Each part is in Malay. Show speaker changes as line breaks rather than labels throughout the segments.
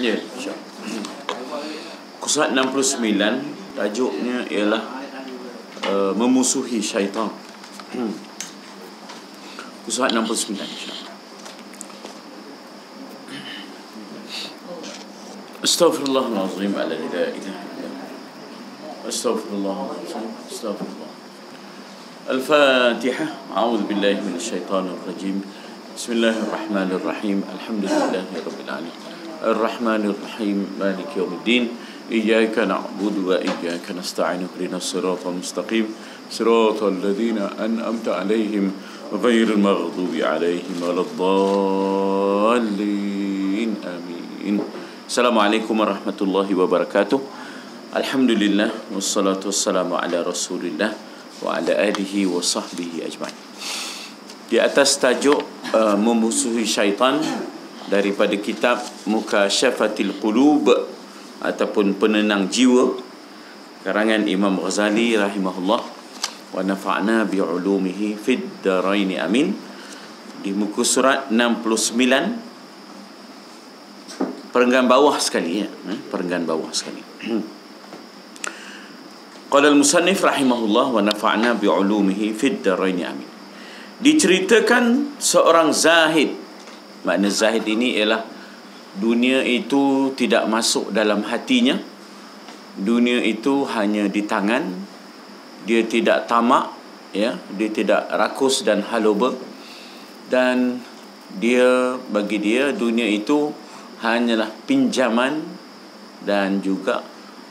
Ya, insya-Allah. Kusat 69 tajuknya ialah uh, memusuhi syaitan. Hmm. Kusat 69 insya-Allah. Astaghfirullahalazim ala la ilaha illallah. Astaghfirullahalazim. Astaghfirullah. الفاتحة أعوذ بالله من الشيطان الرجيم بسم الله الرحمن الرحيم الحمد لله رب العالمين الرحمن الرحيم مالك يوم الدين. إياك نعبد وإياك نستعين اهدنا الصراط المستقيم. صراط الذين أنعمت عليهم غير المغضوب عليهم ولا الضالين. آمين. السلام عليكم ورحمة الله وبركاته. الحمد لله والصلاة والسلام على رسول الله alihi wa sahbihi ajma'in. Di atas tajuk uh, memusuhi syaitan daripada kitab Mukasyafatil Qulub ataupun penenang jiwa karangan Imam Ghazali rahimahullah wa nafa'na bi ulumihi fid darain amin di muka surat 69 perenggan bawah sekali ya eh, perenggan bawah sekali Qala al-musannif rahimahullah wa nafa'na bi'ulumihi fid darain amin. Diceritakan seorang zahid. Makna zahid ini ialah dunia itu tidak masuk dalam hatinya. Dunia itu hanya di tangan. Dia tidak tamak, ya, dia tidak rakus dan haloba. Dan dia bagi dia dunia itu hanyalah pinjaman dan juga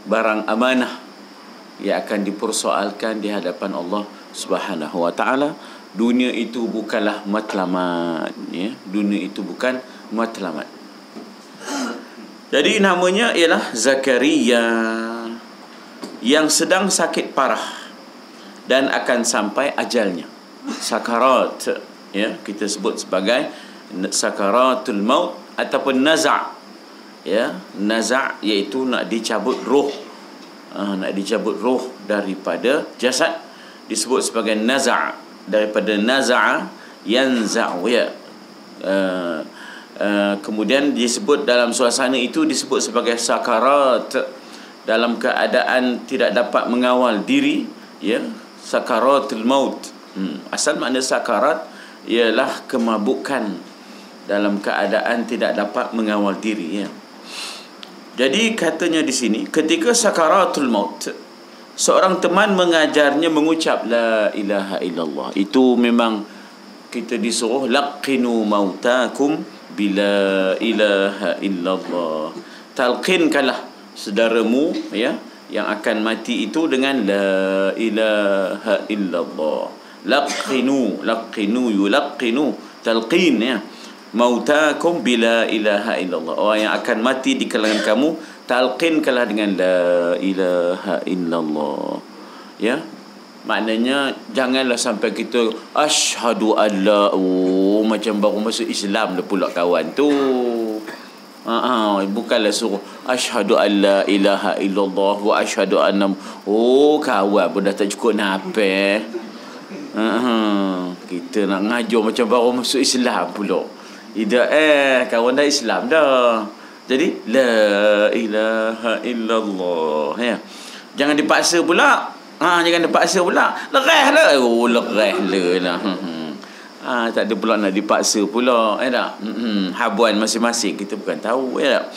barang amanah yang akan dipersoalkan di hadapan Allah Subhanahu wa taala dunia itu bukanlah matlamat ya. Dunia itu bukan matlamat. Jadi namanya ialah Zakaria yang sedang sakit parah dan akan sampai ajalnya. Sakarat ya kita sebut sebagai sakaratul maut ataupun naza' ya. Naza' iaitu nak dicabut roh. Uh, nak dicabut roh daripada jasad. Disebut sebagai naza' daripada naza'a yanza'u ya. Uh, uh, kemudian disebut dalam suasana itu disebut sebagai sakarat. Dalam keadaan tidak dapat mengawal diri ya sakaratul maut. Hmm. asal makna sakarat ialah kemabukan. Dalam keadaan tidak dapat mengawal diri ya. Jadi katanya di sini ketika sakaratul maut seorang teman mengajarnya mengucap la ilaha illallah. Itu memang kita disuruh laqinu mautakum bila ilaha illallah. Talqinkanlah saudaramu ya yang akan mati itu dengan la ilaha illallah. Laqinu laqinu yulaqinu talqin ya mautakum bila ilaha illallah orang yang akan mati di kalangan kamu talqinkanlah dengan la ilaha illallah. Ya? Maknanya janganlah sampai kita asyhadu alla oh, macam baru masuk Islam dah pula kawan tu. Ha, ha bukanlah suruh asyhadu alla ilaha illallah wa asyhadu anna oh kawan pun dah tak cukup nape ha, ha kita nak ngajar macam baru masuk Islam pula. Tidak eh kawan dah Islam dah. Jadi la ilaha illallah ya. Jangan dipaksa pula. Ha jangan dipaksa pula. Lereh lah. Oh lereh lah. Ha tak ada pula nak dipaksa pula eh tak. Hmm habuan masing-masing kita bukan tahu ya tak.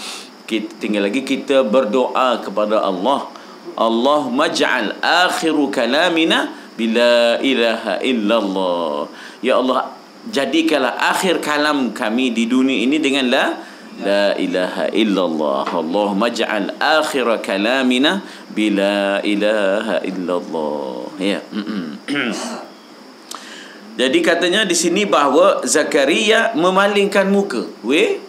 Kita tinggal lagi kita berdoa kepada Allah. Allah maj'al akhiru kalamina bila ilaha illallah. Ya Allah jadikanlah akhir kalam kami di dunia ini dengan la la ilaha illallah. Allah maj'al akhir kalamina bila ilaha illallah. Ya. Jadi katanya di sini bahawa Zakaria memalingkan muka. We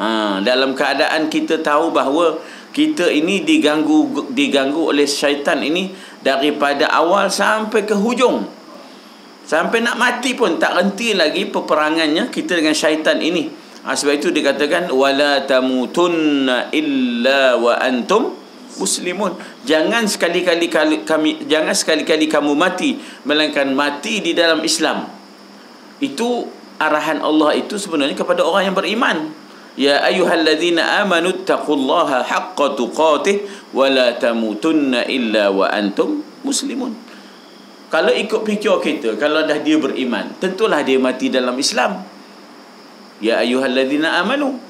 ha, dalam keadaan kita tahu bahawa kita ini diganggu diganggu oleh syaitan ini daripada awal sampai ke hujung. Sampai nak mati pun tak henti lagi peperangannya kita dengan syaitan ini. Ha, sebab itu dikatakan wala tamutunna illa wa antum muslimun. Jangan sekali-kali kami jangan sekali-kali kamu mati melainkan mati di dalam Islam. Itu arahan Allah itu sebenarnya kepada orang yang beriman. ya ayyuhalladzina amanu taqullaha haqqa tuqatih wa la tamutunna illa wa antum muslimun kalau ikut fikir kita kalau dah dia beriman tentulah dia mati dalam Islam ya ayyuhalladzina amanu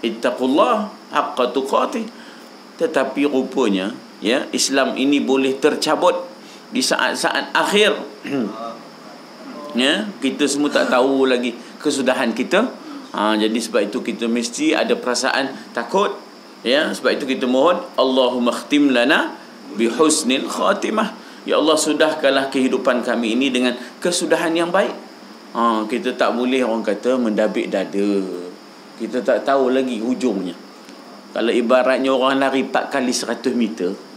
ittaqullaha haqqa tuqatih. Tetapi rupanya ya Islam ini boleh tercabut di saat-saat akhir. Ya kita semua tak tahu lagi kesudahan kita. Ha, jadi sebab itu kita mesti ada perasaan takut. Ya sebab itu kita mohon Allahumma khtim lana bihusnil khatimah. Ya Allah sudahkanlah kehidupan kami ini dengan kesudahan yang baik ha, kita tak boleh orang kata mendabik dada. Kita tak tahu lagi hujungnya. Kalau ibaratnya orang lari 4 kali 100 meter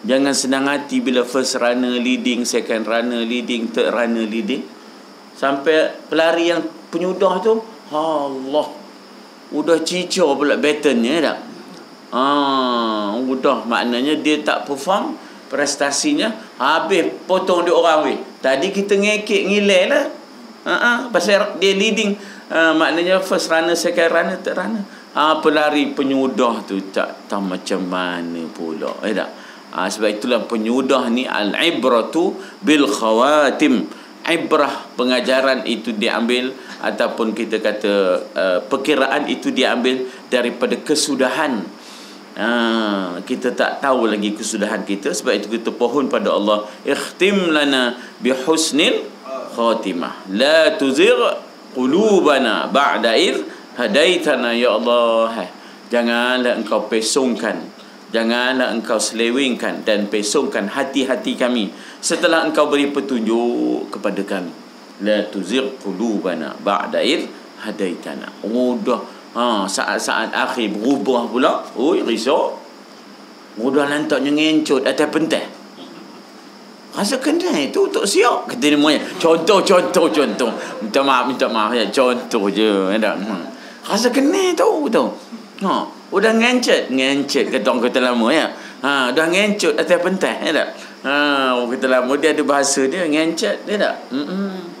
jangan senang hati bila first runner leading second runner leading third runner leading. Sampai pelari yang penyudah tu Allah udah cicor pula batonnya tak? Ah udah maknanya dia tak perform prestasinya habis potong dia orang weh. Tadi kita ngekek ngilai lah ha pasal dia leading. Uh, maknanya first runner second runner third runner. Ah pelari penyudah tu tak tahu macam mana pula eh tak? Ah sebab itulah penyudah ni al-ibratu bil khawatim. Ibrah pengajaran itu diambil ataupun kita kata uh, perkiraan itu diambil daripada kesudahan. Uh, kita tak tahu lagi kesudahan kita. Sebab itu kita pohon pada Allah ikhtim lana bihusnil khatimah. La tuzigh qulubana ba'da id hadaitana ya Allah. Janganlah engkau pesongkan janganlah engkau selewengkan dan pesongkan hati-hati kami setelah engkau beri petunjuk kepada kami. La tuzigh qulubana ba'da id hadaitana mudah. Ha saat-saat akhir berubah pula. Oi risau. Mudah lantaknya ngencut. Atas pentas Rasa kenal itu untuk siap Kata dia moya Contoh, contoh, contoh Minta maaf, minta maaf ya Contoh je ada. Hmm. Rasa kenal tu tu. Ha, Udah ngencet Ngencet kata orang kata lama ya Ha, dah ngencut atas pentas ya tak? Ha, orang kata lama dia ada bahasa dia ngencet tak? Hmm.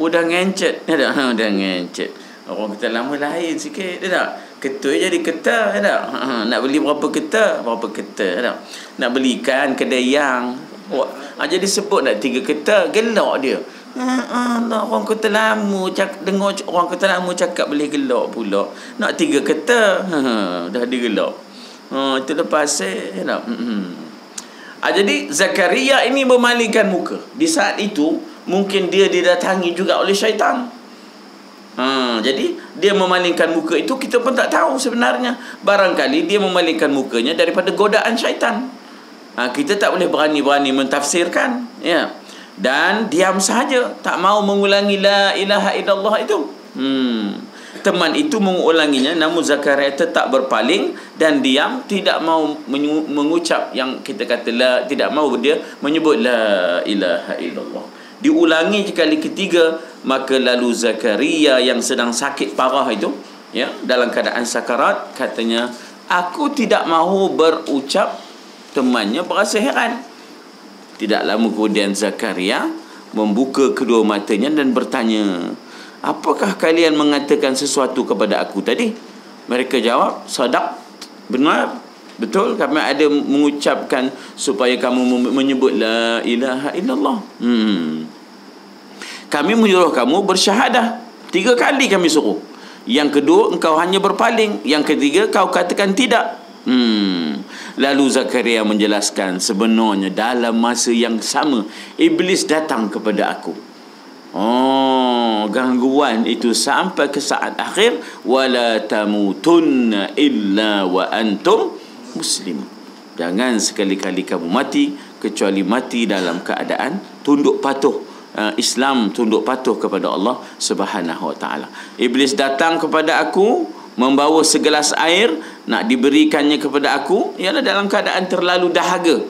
Udah ngencet ya tak? Ha, udah ngencet. Orang kata lama lain sikit dia tak? Ketua jadi ketua ya tak? Ha, nak beli berapa ketua? Berapa ketua ya tak? Nak beli ikan kedai yang ha, jadi sebut nak tiga ketua gelak dia. Ha, Allah orang kata lama cak, dengar orang kata lama cakap boleh gelak pula. Nak tiga ketua. Ha, dah dia gelak. Ha, itu lepas eh, ya hmm. ha, jadi Zakaria ini memalingkan muka. Di saat itu mungkin dia didatangi juga oleh syaitan. Ha, jadi dia memalingkan muka itu kita pun tak tahu sebenarnya. Barangkali dia memalingkan mukanya daripada godaan syaitan. Ha, kita tak boleh berani-berani mentafsirkan. Ya. Dan diam saja. Tak mau mengulangi la ilaha illallah itu. Hmm teman itu mengulanginya namun Zakaria tetap berpaling dan diam tidak mau mengucap yang kita kata la tidak mau dia menyebut la ilaha illallah diulangi sekali ketiga maka lalu Zakaria yang sedang sakit parah itu ya dalam keadaan sakarat katanya aku tidak mahu berucap temannya berasa heran. Tidak lama kemudian Zakaria membuka kedua matanya dan bertanya apakah kalian mengatakan sesuatu kepada aku tadi? Mereka jawab sadak benar. Betul kami ada mengucapkan supaya kamu menyebut la ilaha illallah. Hmm. kami menyuruh kamu bersyahadah. Tiga kali kami suruh. Yang kedua engkau hanya berpaling. Yang ketiga kau katakan tidak. Hmm. Lalu Zakaria menjelaskan sebenarnya dalam masa yang sama iblis datang kepada aku. Oh, gangguan itu sampai ke saat akhir wala tamutunna illa wa antum muslim. Jangan sekali-kali kamu mati kecuali mati dalam keadaan tunduk patuh uh, Islam tunduk patuh kepada Allah Subhanahu wa taala. Iblis datang kepada aku membawa segelas air nak diberikannya kepada aku ialah dalam keadaan terlalu dahaga.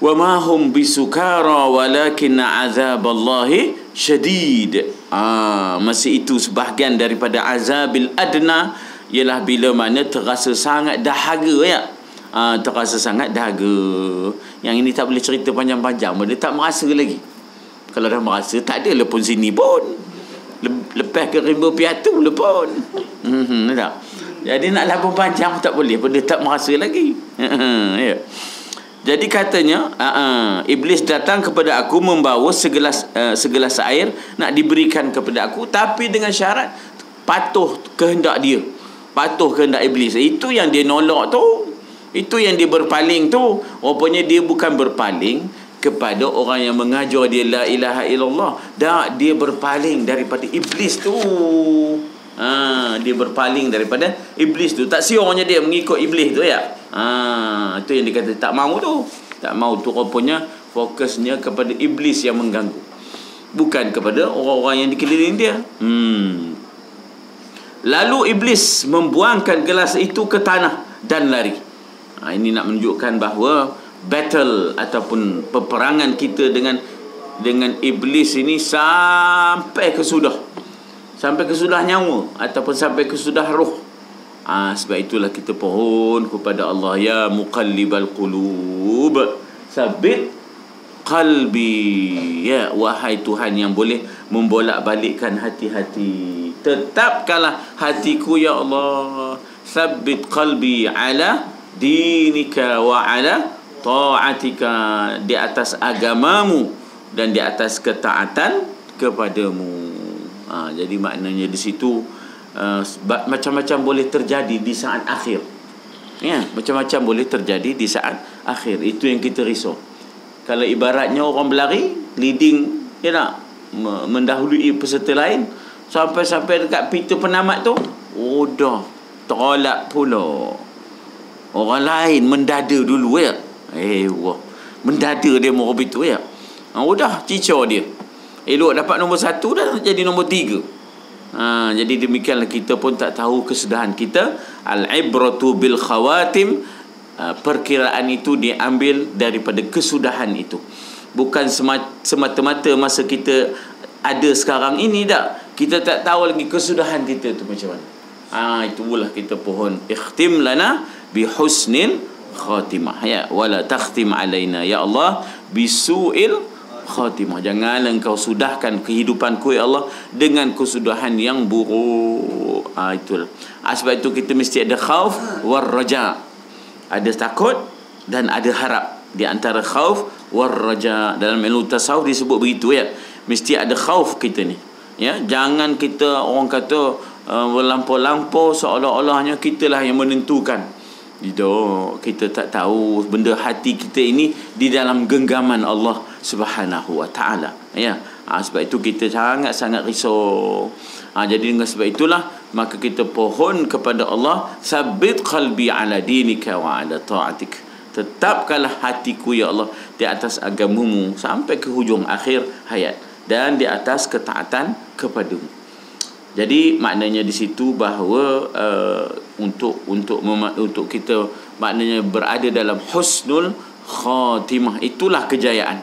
Wa ma hum bisukara walakin azab Allah syadid ah masih itu sebahagian daripada azabil adna ialah bila mana terasa sangat dahaga ya. Ah terasa sangat dahaga. Yang ini tak boleh cerita panjang-panjang dia tak merasa lagi. Kalau dah merasa tak ada pun sini pun lepas ke rimba piatu le pun. Hmm, tak. Jadi nak labu panjang tak boleh dia tak merasa lagi. ya. Jadi katanya, uh-uh, iblis datang kepada aku membawa segelas uh, segelas air nak diberikan kepada aku tapi dengan syarat patuh kehendak dia. Patuh kehendak iblis. Itu yang dia nolak tu. Itu yang dia berpaling tu. Rupanya dia bukan berpaling kepada orang yang mengajar dia la ilaha illallah. Dah dia berpaling daripada iblis tu. Ha, dia berpaling daripada iblis tu. Tak siornya dia mengikut iblis tu ya. Ha, itu yang dia kata tak mau tu. Tak mau tu rupanya fokusnya kepada iblis yang mengganggu. Bukan kepada orang-orang yang dikelilingi dia. Hmm. Lalu iblis membuangkan gelas itu ke tanah dan lari. Ha, ini nak menunjukkan bahawa battle ataupun peperangan kita dengan dengan iblis ini sampai ke sudah. Sampai ke sudah nyawa ataupun sampai ke sudah roh. Ha, sebab itulah kita pohon kepada Allah ya muqallibal qulub sabit qalbi ya wahai Tuhan yang boleh membolak-balikkan hati-hati. Tetapkanlah hatiku ya Allah. Sabit qalbi ala dinika wa ala ta'atika di atas agamamu dan di atas ketaatan kepadamu. Ha, jadi maknanya di situ uh, macam-macam boleh terjadi di saat akhir. Ya macam-macam boleh terjadi di saat akhir. Itu yang kita risau. Kalau ibaratnya orang berlari leading ya nak mendahului peserta lain sampai-sampai dekat pintu penamat tu oh dah tolak pula. Orang lain mendada dulu ya eh wah mendada dia mau itu ya ha, udah cicau dia Elok dapat nombor satu dah jadi nombor tiga. Ha, jadi demikianlah kita pun tak tahu kesudahan kita. Al-ibratu bil khawatim. Ha, perkiraan itu diambil daripada kesudahan itu. Bukan semata-mata masa kita ada sekarang ini tak. Kita tak tahu lagi kesudahan kita tu macam mana. Ha, itulah kita pohon. Ikhtim lana bi husnil khatimah. Ya, wala takhtim alaina. Ya Allah, bisu'il khatimah. Janganlah engkau sudahkan kehidupanku ya Allah dengan kesudahan yang buruk. Ah itu ah, sebab itu kita mesti ada khauf war raja. Ada takut dan ada harap. Di antara khauf war raja. Dalam ilmu tasawuf disebut begitu ya. Mesti ada khauf kita ni. Ya jangan kita orang kata uh, berlampau-lampau seolah-olahnya kita lah yang menentukan itu kita tak tahu benda hati kita ini di dalam genggaman Allah Subhanahu Wa Taala. Ya. Ha, sebab itu kita sangat sangat risau. Ha, jadi dengan sebab itulah maka kita pohon kepada Allah sabit qalbi ala dinika wa ala ta'atik. Tetapkanlah hatiku ya Allah di atas agamamu sampai ke hujung akhir hayat dan di atas ketaatan kepadamu. Jadi maknanya di situ bahawa uh, untuk untuk untuk kita maknanya berada dalam husnul khatimah itulah kejayaan.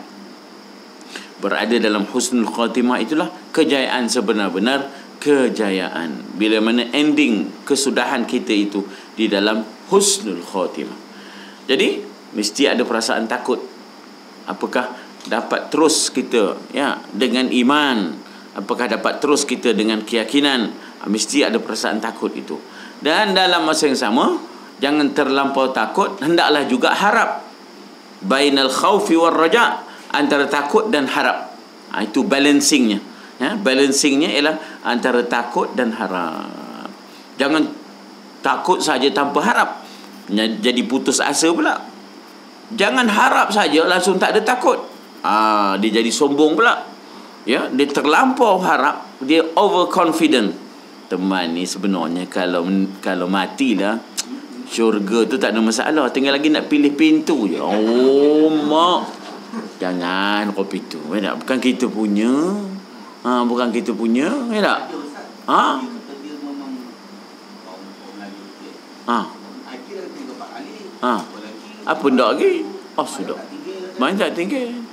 Berada dalam husnul khatimah itulah kejayaan sebenar-benar kejayaan. Bila mana ending kesudahan kita itu di dalam husnul khatimah. Jadi mesti ada perasaan takut. Apakah dapat terus kita ya dengan iman apakah dapat terus kita dengan keyakinan? Ah, mesti ada perasaan takut itu. Dan dalam masa yang sama jangan terlampau takut hendaklah juga harap. Bainal khaufi war raja antara takut dan harap. Ha, itu balancingnya. Ya balancingnya ialah antara takut dan harap. Jangan takut saja tanpa harap. Jadi putus asa pula. Jangan harap saja langsung tak ada takut. Ah ha, dia jadi sombong pula ya dia terlampau harap dia overconfident. Teman ni sebenarnya kalau kalau matilah syurga tu tak ada masalah. Tinggal lagi nak pilih pintu. Je oh mak. Jangan kopi tu ya tak? Bukan kita punya. Ha bukan kita punya ya tak? Ha? Ha. Ha. Apa ndak lagi? Oh sudah. Main tak tinggal.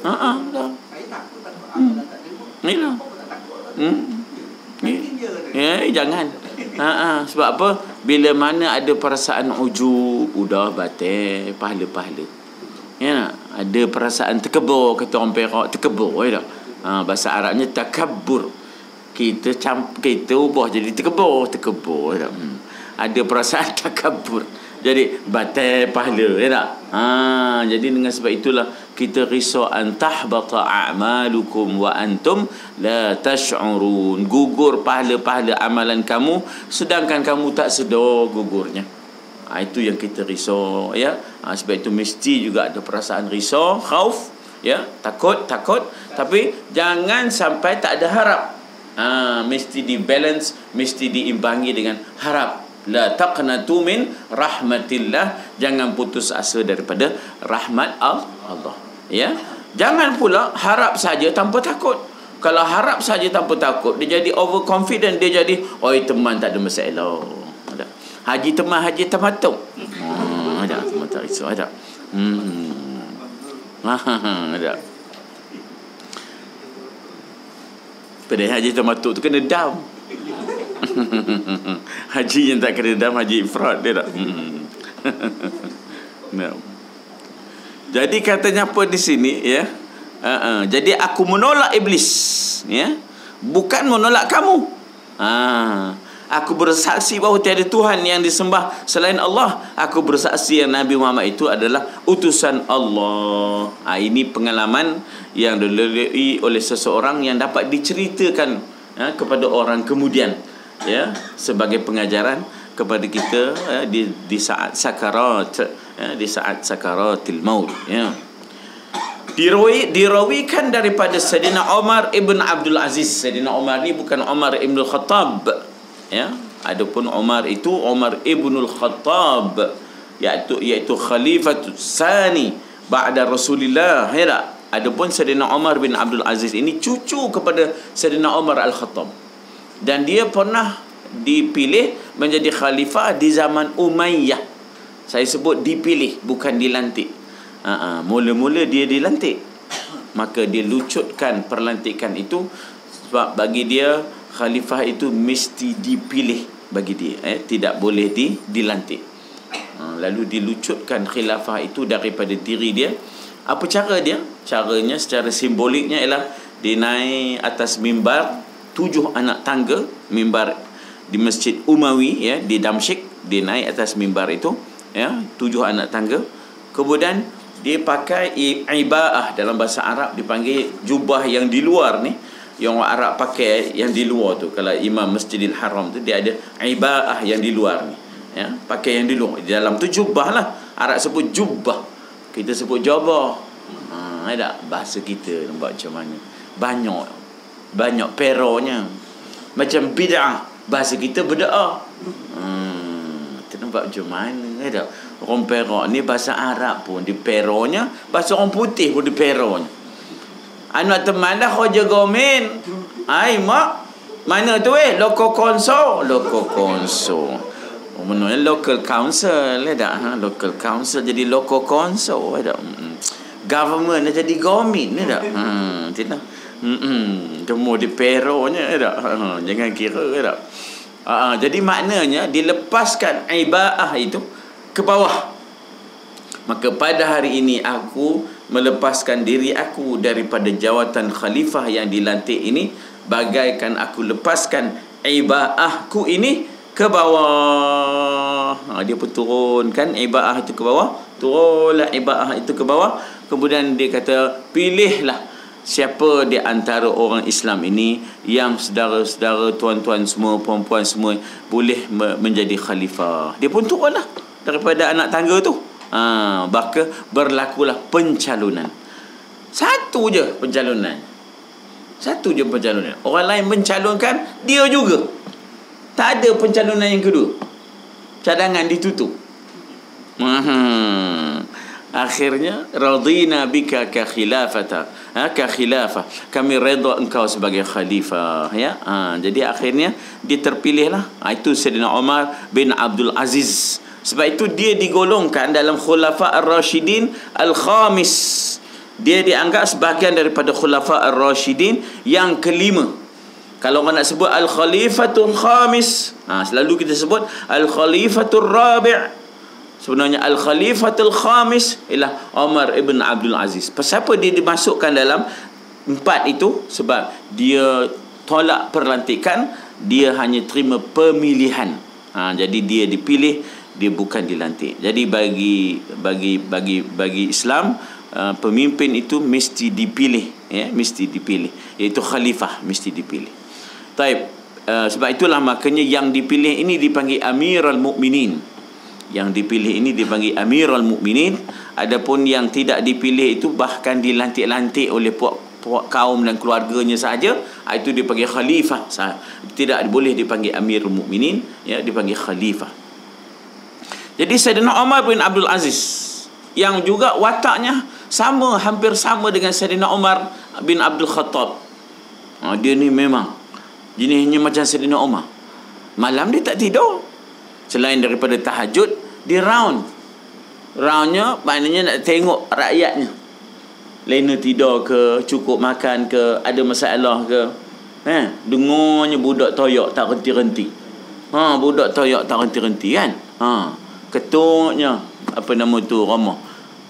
Ha ha dah. Inilah. Hmm. Ya, eh, jangan. Ha ah, sebab apa? Bila mana ada perasaan ujub, udah batal pahala-pahala. Ya nak? Ada perasaan terkebur kata orang Perak, terkebur ya? Ha, bahasa Arabnya takabbur. Kita camp kita ubah jadi terkebur, terkebur. Hmm. Ada perasaan takabbur. Jadi batal pahala ya tak? Ha, jadi dengan sebab itulah kita risau an tahbata a'malukum wa antum la tash'urun. Gugur pahala-pahala amalan kamu sedangkan kamu tak sedar gugurnya. Ha, itu yang kita risau ya. Ha, sebab itu mesti juga ada perasaan risau, khauf ya, takut, takut tapi jangan sampai tak ada harap. Ha, mesti di balance, mesti diimbangi dengan harap la taqnatu min rahmatillah. Jangan putus asa daripada rahmat Allah. Ya? Jangan pula harap saja tanpa takut. Kalau harap saja tanpa takut dia jadi overconfident dia jadi oi teman tak ada masalah. Haji teman haji tamatum hmm, ada teman tak risau ada. Hmm. ada. Pada haji tamatum tu kena dam haji yang tak kena dam haji ifrat dia tak no. jadi katanya apa di sini ya uh-uh. jadi aku menolak iblis ya bukan menolak kamu ah Aku bersaksi bahawa tiada Tuhan yang disembah selain Allah. Aku bersaksi yang Nabi Muhammad itu adalah utusan Allah. Ha, ini pengalaman yang dilalui oleh seseorang yang dapat diceritakan ha, kepada orang kemudian ya sebagai pengajaran kepada kita ya, di di saat sakarat ya, di saat sakaratil maut ya. Dirawi dirawikan daripada Sayyidina Umar ibn Abdul Aziz. Sayyidina Umar ni bukan Umar ibn Khattab ya. Adapun Umar itu Umar ibn Khattab iaitu iaitu khalifah sani ba'da Rasulillah ya adapun Sayyidina Umar bin Abdul Aziz ini cucu kepada Sayyidina Umar al-Khattab dan dia pernah dipilih menjadi khalifah di zaman Umayyah. Saya sebut dipilih bukan dilantik. Mula-mula dia dilantik. Maka dia lucutkan perlantikan itu sebab bagi dia khalifah itu mesti dipilih bagi dia eh tidak boleh di dilantik. Ha, lalu dilucutkan khilafah itu daripada diri dia. Apa cara dia? Caranya secara simboliknya ialah dia naik atas mimbar tujuh anak tangga mimbar di Masjid Umawi ya di Damsyik dia naik atas mimbar itu ya tujuh anak tangga. Kemudian dia pakai ibaah dalam bahasa Arab dipanggil jubah yang di luar ni yang orang Arab pakai yang di luar tu. Kalau imam Masjidil Haram tu dia ada ibaah yang di luar ni ya pakai yang di luar di dalam tu jubah lah. Arab sebut jubah kita sebut jabah. Ha ada bahasa kita nampak macam mana. Banyak banyak peronya macam bid'ah. Bahasa kita berdoa hmm kita nampak macam mana ada orang perak ni bahasa Arab pun di peronya bahasa orang putih pun di peronya anak teman dah kerja gomen ai mak. Mana tu eh? Council. Local council. Oh, mana local council ada ha local council jadi local council ada hmm. government dah jadi gomen ada hmm tidak Hmm, gemuk di peronya tak? Ha, jangan kira tak? Ha, jadi maknanya dilepaskan ibaah itu ke bawah. Maka pada hari ini aku melepaskan diri aku daripada jawatan khalifah yang dilantik ini bagaikan aku lepaskan ibaahku ini ke bawah. Ha, dia pun turunkan ibaah itu ke bawah. Turunlah ibaah itu ke bawah. Kemudian dia kata pilihlah siapa di antara orang Islam ini yang saudara-saudara tuan-tuan semua puan-puan semua boleh menjadi khalifah? Dia pun turunlah daripada anak tangga tu. Ha, maka berlakulah pencalonan satu je pencalonan satu je pencalonan orang lain mencalonkan dia juga. Tak ada pencalonan yang kedua. Cadangan ditutup. Hmm. Akhirnya radina bika ka khilafata. Ha, ka khilafah kami redha engkau sebagai khalifah ya. Ha, jadi akhirnya dia terpilihlah. Ha, itu Sayyidina Umar bin Abdul Aziz. Sebab itu dia digolongkan dalam khulafa ar-rasyidin al-khamis. Dia dianggap sebahagian daripada khulafa ar-rasyidin yang kelima. Kalau orang nak sebut al-khalifatul khamis. Ha, selalu kita sebut al-khalifatul rabi' Sebenarnya Al-Khalifatul Khamis ialah Umar ibn Abdul Aziz. Siapa dia dimasukkan dalam empat itu? Sebab dia tolak perlantikan dia hanya terima pemilihan. Ha, jadi dia dipilih dia bukan dilantik. Jadi bagi bagi bagi bagi Islam uh, pemimpin itu mesti dipilih ya mesti dipilih. Iaitu khalifah mesti dipilih. Taib uh, sebab itulah makanya yang dipilih ini dipanggil amirul mukminin yang dipilih ini dipanggil amirul mukminin. Adapun yang tidak dipilih itu bahkan dilantik-lantik oleh puak kaum dan keluarganya saja ah, itu dipanggil khalifah. Tidak boleh dipanggil amirul mukminin ya dipanggil khalifah. Jadi Sayyidina Umar bin Abdul Aziz yang juga wataknya sama hampir sama dengan Sayyidina Umar bin Abdul Khattab. Ha, dia ni memang jenisnya macam Sayyidina Umar malam dia tak tidur selain daripada tahajud dia round. Roundnya maknanya nak tengok rakyatnya. Lena tidur ke cukup makan ke ada masalah ke. Eh dengarnya budak toyok tak renti-renti. Ha budak toyok tak renti-renti kan? Ha ketuknya apa nama tu ramah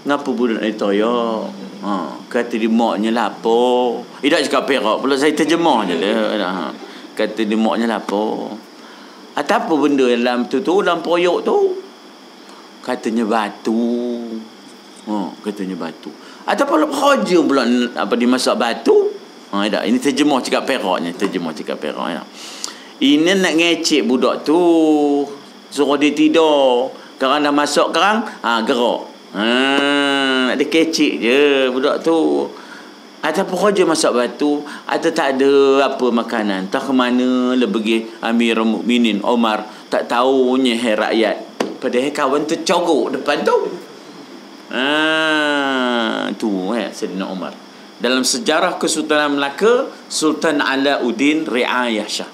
ngapa budak ni toyok? Ha kata dia maknya lapo eh tak cakap perak pula saya terjemah je lah ha. kata dia maknya lapo atau apa benda dalam tu tu dalam poyok tu katanya batu ha katanya batu Ataupun kerja pula apa dimasak batu. Ha tak ini terjemah cakap peraknya, terjemah cakap perak ya. Ini nak ngecek budak tu. Suruh dia tidur. Kerang dah masuk kerang, ha gerak. Ha nak dia kecek je budak tu. Ataupun kerja masak batu Atau tak ada apa makanan Tak ke mana Lebih Amir Mukminin Omar Tak tahunya hai rakyat Padahal kawan tu cogok depan tu Ah, tu eh Sayyidina Umar. Dalam sejarah Kesultanan Melaka, Sultan Alauddin Riayah Shah.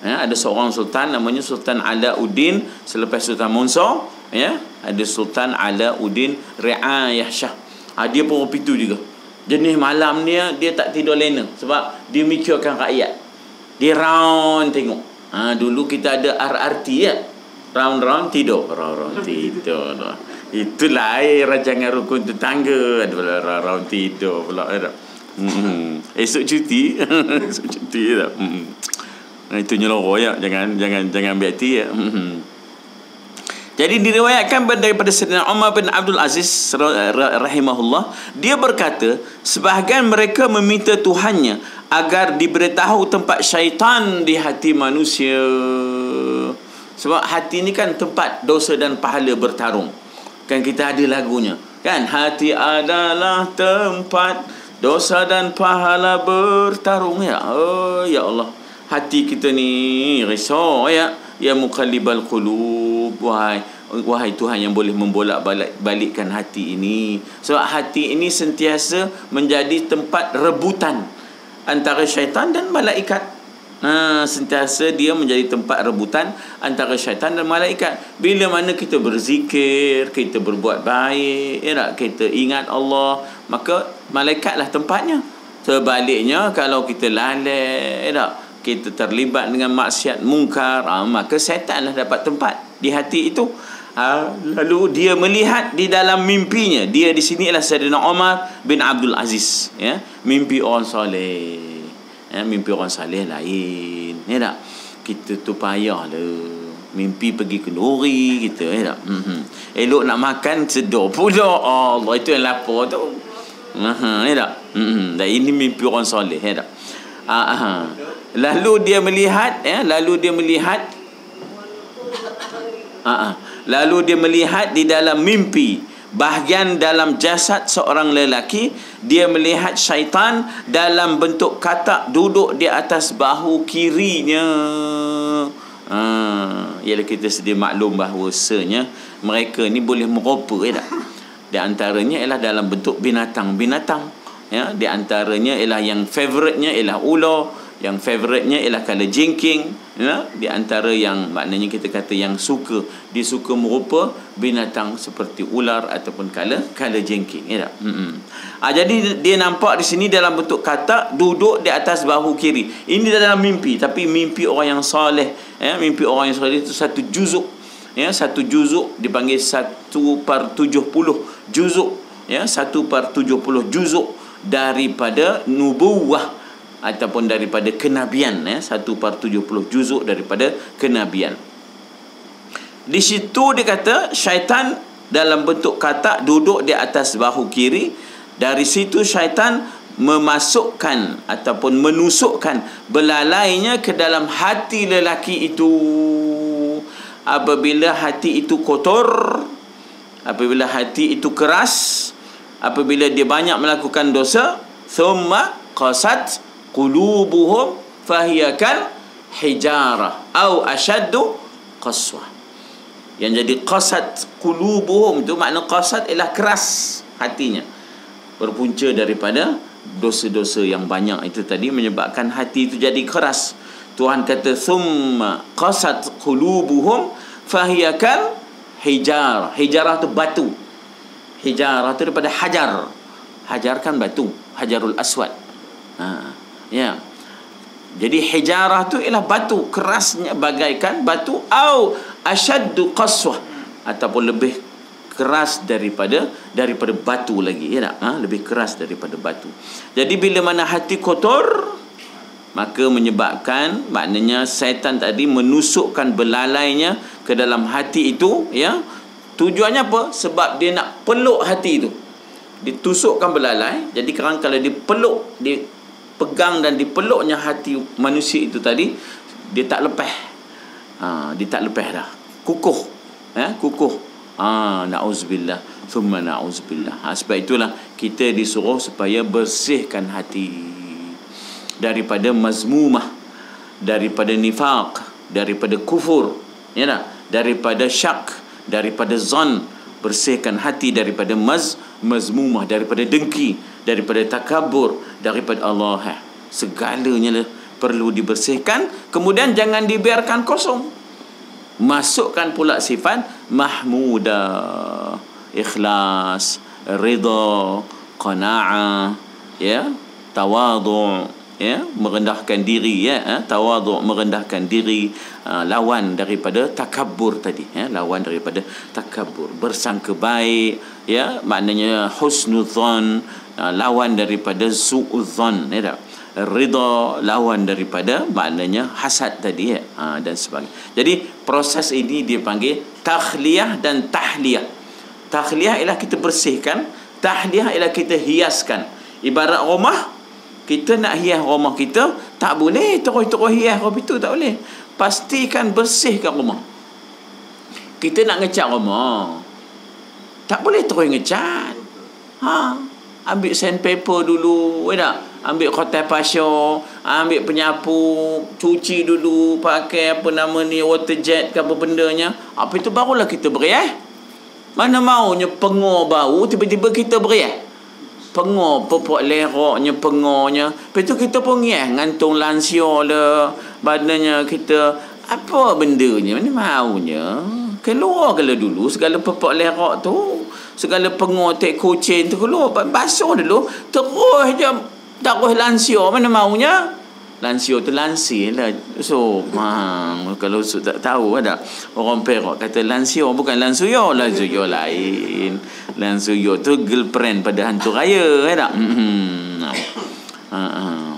Ya, ada seorang sultan namanya Sultan Alauddin selepas Sultan Munsar, ya, ada Sultan Alauddin Riayah Shah. Ha, dia pun pitu juga. Jenis malam dia dia tak tidur lena sebab dia mikirkan rakyat. Dia round tengok. Ha, dulu kita ada RRT ya. Round-round tidur. Round-round tidur. Itulah air rancangan rukun tetangga Ada orang tidur pula. Hmm. Esok cuti Esok cuti tak hmm. Itu nyelorok ya Jangan jangan jangan ambil hati ya hmm. Jadi diriwayatkan daripada Sayyidina Umar bin Abdul Aziz rahimahullah dia berkata sebahagian mereka meminta Tuhannya agar diberitahu tempat syaitan di hati manusia sebab hati ini kan tempat dosa dan pahala bertarung Kan kita ada lagunya. Kan hati adalah tempat dosa dan pahala bertarung ya. Oh ya Allah. Hati kita ni risau ya. Ya muqallibal qulub wahai wahai Tuhan yang boleh membolak-balik balikkan hati ini. Sebab hati ini sentiasa menjadi tempat rebutan antara syaitan dan malaikat ha, sentiasa dia menjadi tempat rebutan antara syaitan dan malaikat bila mana kita berzikir kita berbuat baik ya tak? kita ingat Allah maka malaikatlah tempatnya sebaliknya kalau kita lalai ya tak? Kita terlibat dengan maksiat mungkar ha, maka syaitanlah dapat tempat di hati itu. Ha, lalu dia melihat di dalam mimpinya. Dia di sini adalah Sayyidina Umar bin Abdul Aziz ya. Mimpi orang soleh. Eh, mimpi orang salih lain ya tak? Kita tu payah lah mimpi pergi ke nuri kita ya tak? Mm-hmm. elok nak makan sedar pula. Allah itu yang lapar tu. Uh-huh, ya tak? Mm-hmm. dan ini mimpi orang salih ya tak? Uh-huh. Lalu dia melihat ya lalu dia melihat uh-huh. lalu dia melihat di dalam mimpi bahagian dalam jasad seorang lelaki dia melihat syaitan dalam bentuk katak duduk di atas bahu kirinya ha, ialah kita sedia maklum bahawasanya mereka ni boleh merupa ya tak di antaranya ialah dalam bentuk binatang-binatang ya di antaranya ialah yang favoritnya ialah ular yang favoritnya ialah kala jengking ya di antara yang maknanya kita kata yang suka dia suka merupa binatang seperti ular ataupun kala kala jengking ya tak? Hmm ah jadi dia nampak di sini dalam bentuk katak duduk di atas bahu kiri. Ini dalam mimpi tapi mimpi orang yang soleh ya mimpi orang yang soleh itu satu juzuk ya satu juzuk dipanggil satu per tujuh puluh juzuk ya satu per tujuh puluh juzuk daripada nubuwah ataupun daripada kenabian ya 1 per 70 juzuk daripada kenabian. Di situ dia kata syaitan dalam bentuk katak duduk di atas bahu kiri. Dari situ syaitan memasukkan ataupun menusukkan belalainya ke dalam hati lelaki itu. Apabila hati itu kotor apabila hati itu keras apabila dia banyak melakukan dosa thumma qasat qulubuhum fahiyakan hijarah atau ashaddu qaswah. Yang jadi qasat qulubuhum tu makna qasat ialah keras hatinya. Berpunca daripada dosa-dosa yang banyak itu tadi menyebabkan hati itu jadi keras. Tuhan kata thumma qasat qulubuhum fahiyakan hijarah. Hijarah tu batu. Hijarah tu daripada hajar. Hajar kan batu hajarul aswad. Ha Ya. Jadi hijarah tu ialah batu kerasnya bagaikan batu au ashaddu qaswah. Ataupun lebih keras daripada daripada batu lagi ya tak? Ha? lebih keras daripada batu. Jadi bila mana hati kotor maka menyebabkan maknanya syaitan tadi menusukkan belalainya ke dalam hati itu ya. Tujuannya apa? Sebab dia nak peluk hati itu. Ditusukkan belalai jadi kerana kalau dipeluk di pegang dan dipeluknya hati manusia itu tadi dia tak lepas ha, dia tak lepas dah. Kukuh ya kukuh. Ha nauzubillah. Thumma nauzubillah. Ha, sebab itulah kita disuruh supaya bersihkan hati. Daripada mazmumah daripada nifaq daripada kufur. Ya tak? Daripada syak daripada zon bersihkan hati daripada maz mazmumah daripada dengki daripada takabur daripada Allah eh. segalanya lah perlu dibersihkan kemudian jangan dibiarkan kosong masukkan pula sifat mahmuda ikhlas ridha qanaah ya tawadhu ya merendahkan diri ya eh? tawaduk merendahkan diri uh, lawan daripada takabur tadi ya lawan daripada takabur bersangka baik ya maknanya husnudzon uh, lawan daripada suudzon ya tak? Ridha lawan daripada maknanya hasad tadi ya dan sebagainya. Jadi proses ini dipanggil takhliyah dan tahliyah. Takhliyah ialah kita bersihkan tahliyah ialah kita hiaskan. Ibarat rumah kita nak hias rumah kita tak boleh terus-terus hias rumah itu tak boleh. Pastikan bersihkan rumah. Kita nak ngecat rumah tak boleh terus ngecat. Ha? Ambil sandpaper dulu eh tak? Ambil kotak pasir ambil penyapu cuci dulu pakai apa nama ni water jet ke apa bendanya. Apa itu barulah kita beri eh? Mana maunya pengor bau tiba-tiba kita beri pengor pupuk leroknya pengornya. Lepas tu kita pun ngiah ngantung lansia le. Badannya kita apa bendanya? Mana maunya? Keluar kalau dulu segala pupuk lerok tu segala pengor tek kucing tu keluar. Basuh dulu terus je terus lansia mana maunya Lansio tu lansi lah. So, ha, kalau so, tak tahu ada orang Perak kata lansio bukan lansuyo, lansuyo lain. Lansuyo tu girlfriend pada hantu raya, ya tak? Hmm. Ha, ha.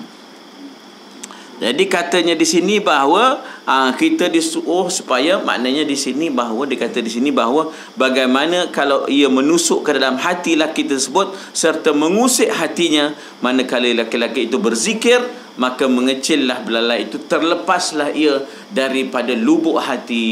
Jadi katanya di sini bahawa aa, kita disuruh supaya maknanya di sini bahawa dia kata di sini bahawa bagaimana kalau ia menusuk ke dalam hati laki tersebut serta mengusik hatinya manakala laki-laki itu berzikir maka mengecillah belalai itu terlepaslah ia daripada lubuk hati.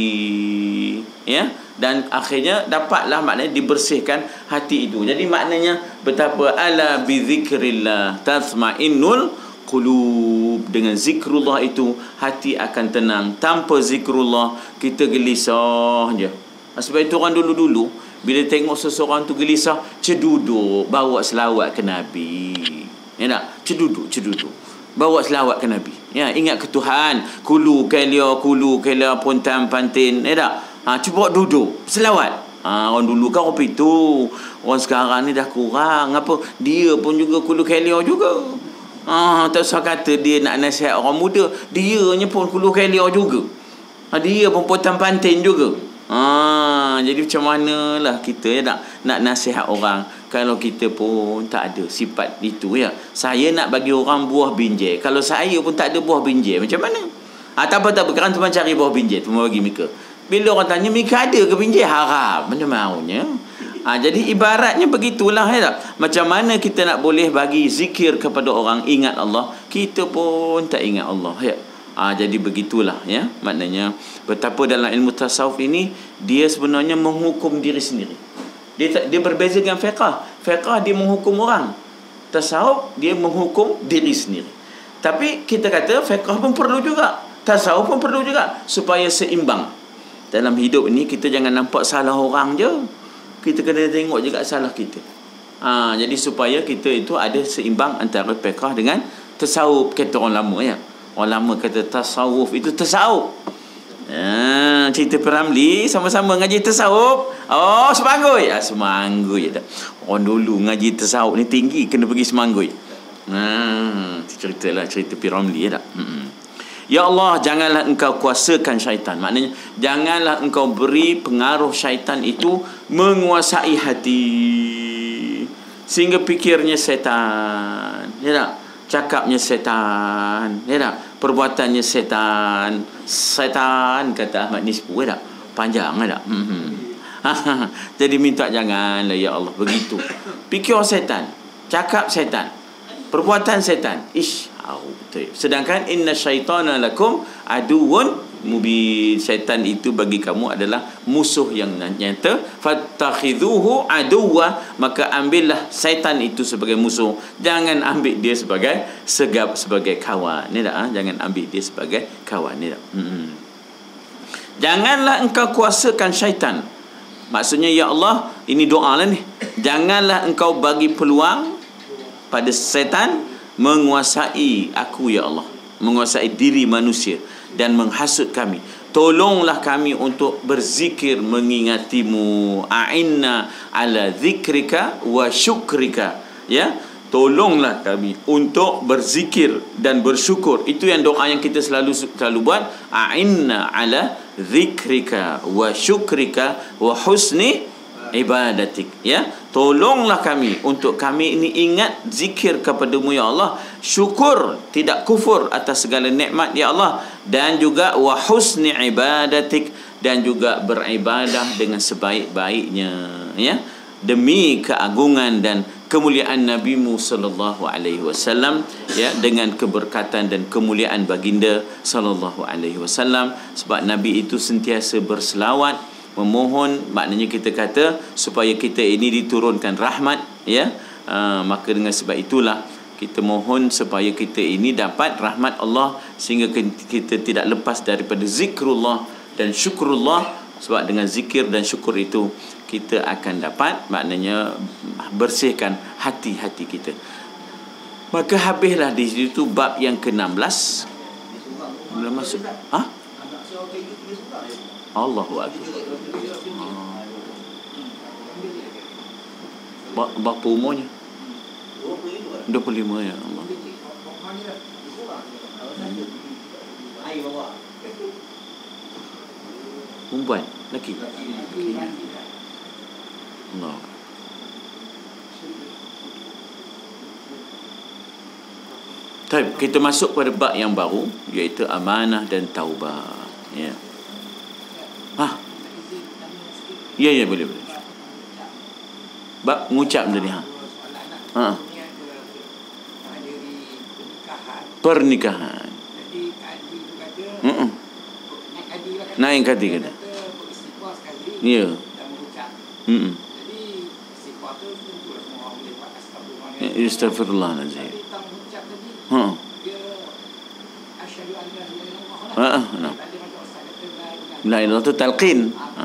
Ya? Dan akhirnya dapatlah maknanya dibersihkan hati itu. Jadi maknanya betapa ala bi zikrillah tasmainnul qulub. Dengan zikrullah itu hati akan tenang. Tanpa zikrullah kita gelisah je. Sebab itu orang dulu-dulu bila tengok seseorang tu gelisah ceduduk bawa selawat ke nabi. Ya tak? Ceduduk ceduduk bawa selawat ke Nabi. Ya, ingat ke Tuhan. Kulu kelia, kulu kelia puntan pantin. Ya tak? Ha, cuba duduk. Selawat. Ha, orang dulu kan orang itu. Orang sekarang ni dah kurang. Apa? Dia pun juga kulu kelia juga. Ha, tak usah kata dia nak nasihat orang muda. Dia pun kulu kelia juga. Ha, dia pun puntan pantin juga. Ha, jadi macam manalah kita ya tak? Nak nasihat orang kalau kita pun tak ada sifat itu ya. Saya nak bagi orang buah binjai. Kalau saya pun tak ada buah binjai, macam mana? Ah tak apa tak apa, kan teman cari buah binjai, teman bagi mereka. Bila orang tanya, mereka ada ke binjai? Harap. Mana maunya? Ha, jadi ibaratnya begitulah ya tak? Macam mana kita nak boleh bagi zikir kepada orang ingat Allah, kita pun tak ingat Allah ya. Ha, jadi begitulah ya. Maknanya betapa dalam ilmu tasawuf ini dia sebenarnya menghukum diri sendiri. Dia dia berbeza dengan fiqh. Fiqh dia menghukum orang. Tasawuf dia menghukum diri sendiri. Tapi kita kata fiqh pun perlu juga. Tasawuf pun perlu juga supaya seimbang. Dalam hidup ini kita jangan nampak salah orang je kita kena tengok juga salah kita. Ha, jadi supaya kita itu ada seimbang antara fiqh dengan tasawuf kata orang lama ya. Orang lama kata tasawuf itu tasawuf. Ha, cerita Peramli sama-sama ngaji tasawuf. Oh, semanggoy. Ah, semanggoy dah. Orang dulu ngaji tasawuf ni tinggi kena pergi semanggoy. Ha, ceritalah cerita Peramli ya tak? Hmm. Ya Allah janganlah engkau kuasakan syaitan Maknanya janganlah engkau beri pengaruh syaitan itu Menguasai hati Sehingga fikirnya setan Ya tak? Cakapnya setan Ya tak? Perbuatannya setan Setan kata Ahmad Nisbu Ya tak? Panjang ya tak? Hmm. Jadi minta janganlah ya Allah Begitu Fikir setan Cakap setan Perbuatan setan Ish Taib. Sedangkan inna syaitana lakum aduun mubin. Syaitan itu bagi kamu adalah musuh yang nyata. Fattakhidhuhu aduwa. Maka ambillah syaitan itu sebagai musuh. Jangan ambil dia sebagai segap sebagai kawan. Ni tak? Ha? Jangan ambil dia sebagai kawan. Ni tak? Hmm. Janganlah engkau kuasakan syaitan. Maksudnya ya Allah, ini doa lah ni. Janganlah engkau bagi peluang pada syaitan menguasai aku ya Allah menguasai diri manusia dan menghasut kami. Tolonglah kami untuk berzikir mengingatimu. A'inna ala zikrika wa syukrika. Ya? Tolonglah kami untuk berzikir dan bersyukur. Itu yang doa yang kita selalu selalu buat. A'inna ala zikrika wa syukrika wa husni ibadatik ya? Tolonglah kami untuk kami ini ingat zikir kepadamu ya Allah. Syukur tidak kufur atas segala nikmat ya Allah. Dan juga wa husni ibadatik dan juga beribadah dengan sebaik-baiknya ya? Demi keagungan dan kemuliaan Nabi Mu sallallahu alaihi wasallam ya? Dengan keberkatan dan kemuliaan baginda sallallahu alaihi wasallam. Sebab Nabi itu sentiasa berselawat memohon maknanya kita kata supaya kita ini diturunkan rahmat ya. Uh, maka dengan sebab itulah kita mohon supaya kita ini dapat rahmat Allah sehingga kita tidak lepas daripada zikrullah dan syukurullah sebab dengan zikir dan syukur itu kita akan dapat maknanya bersihkan hati-hati kita. Maka habislah di situ bab yang ke-16 belum masuk. Ha Allahu akbar Berapa umurnya? 25 ya Allah. Perempuan? Laki? Laki. Allah. Tapi kita masuk pada bab yang baru iaitu amanah dan taubah. Ya. Ha. Ya ya boleh boleh. Bab mengucap tadi ha. Ha. Pernikahan. Hmm. Naik kadi kata. Ya. Hmm. Astagfirullahaladzim. Ha. Ha. Ha. La ilaha tu talqin. Ha.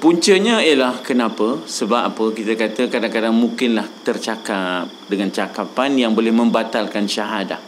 Puncanya ialah kenapa? Sebab apa kita kata kadang-kadang mungkinlah tercakap dengan cakapan yang boleh membatalkan syahadah.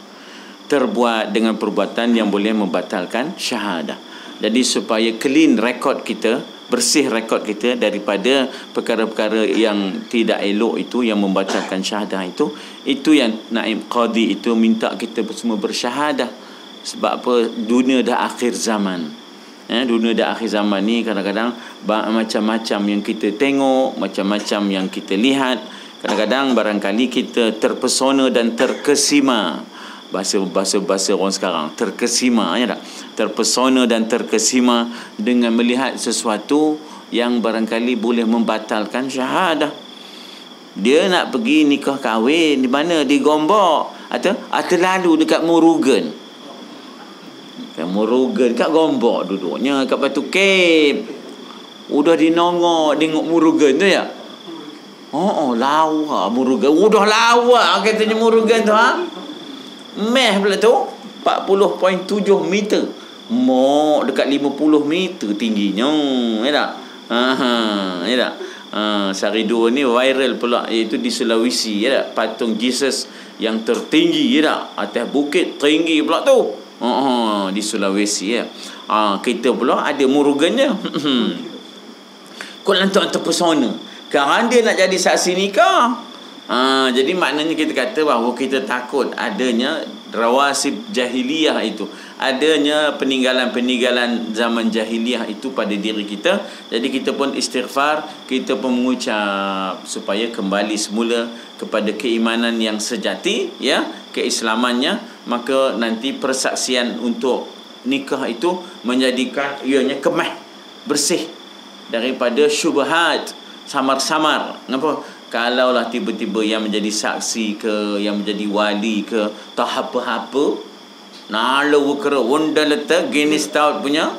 Terbuat dengan perbuatan yang boleh membatalkan syahadah. Jadi supaya clean rekod kita, bersih rekod kita daripada perkara-perkara yang tidak elok itu yang membatalkan syahadah itu, itu yang Naib Qadi itu minta kita semua bersyahadah. Sebab apa? Dunia dah akhir zaman. Eh, dunia dah akhir zaman ni kadang-kadang macam-macam yang kita tengok macam-macam yang kita lihat kadang-kadang barangkali kita terpesona dan terkesima. Bahasa bahasa bahasa orang sekarang terkesima ya tak? Terpesona dan terkesima dengan melihat sesuatu yang barangkali boleh membatalkan syahadah. Dia nak pergi nikah kahwin di mana? Di Gombak atau atau lalu dekat Murugan Kan Murugan kat Gombak duduknya kat Batu Cape. Udah dinongok tengok Murugan tu ya. Oh, oh lawa Murugan. Udah lawa katanya Murugan tu ha. Meh pula tu 40.7 meter. Mok dekat 50 meter tingginya. Ya tak? Ha, ya tak? Ha, Saridu ni viral pula iaitu di Sulawesi ya tak? Patung Jesus yang tertinggi ya tak? Atas bukit tinggi pula tu. Oh, di Sulawesi ya. Ah, kita pula ada murugannya. Kau lantak terpesona. Kerana dia nak jadi saksi nikah. Ah, jadi maknanya kita kata bahawa kita takut adanya rawasib jahiliyah itu. Adanya peninggalan-peninggalan zaman jahiliyah itu pada diri kita. Jadi kita pun istighfar, kita pun mengucap supaya kembali semula kepada keimanan yang sejati, ya, keislamannya maka nanti persaksian untuk nikah itu menjadikan ianya kemah bersih daripada syubhat samar-samar kenapa kalaulah tiba-tiba yang menjadi saksi ke yang menjadi wali ke tak apa-apa. Nalo kera wanda letak gini stout punya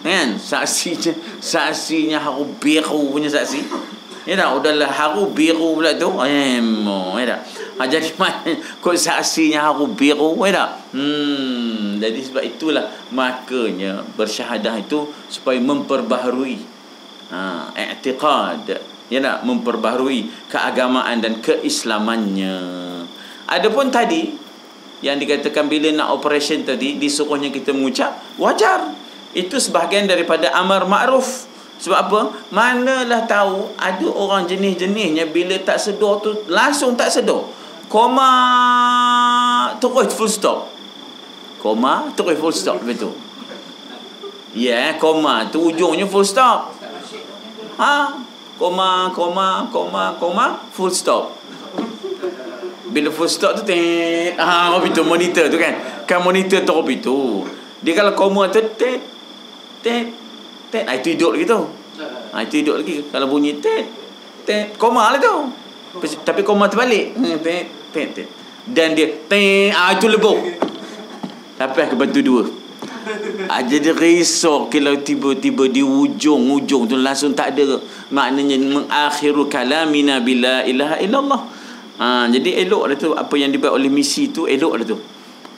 kan? Saksinya saksinya haru biru punya saksi. Ya tak? Udahlah haru biru pula tu. Eh mo ya tak? Ha, jadi mana kod saksinya haru biru ya tak? Hmm jadi sebab itulah makanya bersyahadah itu supaya memperbaharui ha i'tiqad ya tak memperbaharui keagamaan dan keislamannya. Adapun tadi yang dikatakan bila nak operation tadi disuruhnya kita mengucap wajar. Itu sebahagian daripada amar ma'ruf. Sebab apa? Manalah tahu ada orang jenis-jenisnya bila tak sedar tu langsung tak sedar koma terus full stop. Koma terus full stop betul. Ya yeah, koma tu ujungnya full stop. Ha koma koma koma koma full stop. Bila full stop tu ha apa itu monitor tu kan? Kan monitor tu itu dia kalau koma tu tet tet tet. Ah, itu hidup lagi tu. Ha, itu hidup lagi. Kalau bunyi tet tet koma lah tu. Tapi koma terbalik. Hmm, tet tet tet. Dan dia tet ah itu lebur. Tapi ke bantu dua ah, jadi risau kalau tiba-tiba di ujung-ujung tu langsung tak ada. Maknanya mengakhiru kalamina bila ilaha illallah. Ha, jadi elok dah tu apa yang dibuat oleh misi tu elok dah tu.